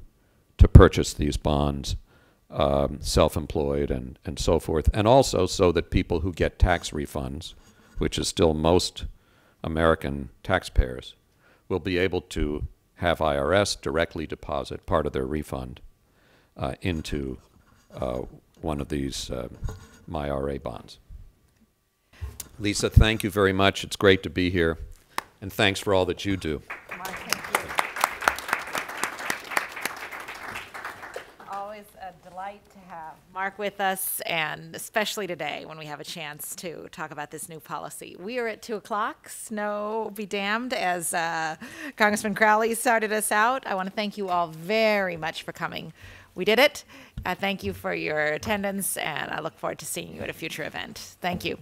to purchase these bonds, um, self-employed and and so forth, and also so that people who get tax refunds, which is still most American taxpayers, will be able to have IRS directly deposit part of their refund uh, into uh, one of these uh, MyRA bonds. Lisa, thank you very much. It's great to be here, and thanks for all that you do. Always a delight to have Mark with us, and especially today when we have a chance to talk about this new policy. We are at 2 o'clock. Snow be damned, as uh, Congressman Crowley started us out. I want to thank you all very much for coming. We did it. I thank you for your attendance, and I look forward to seeing you at a future event. Thank you.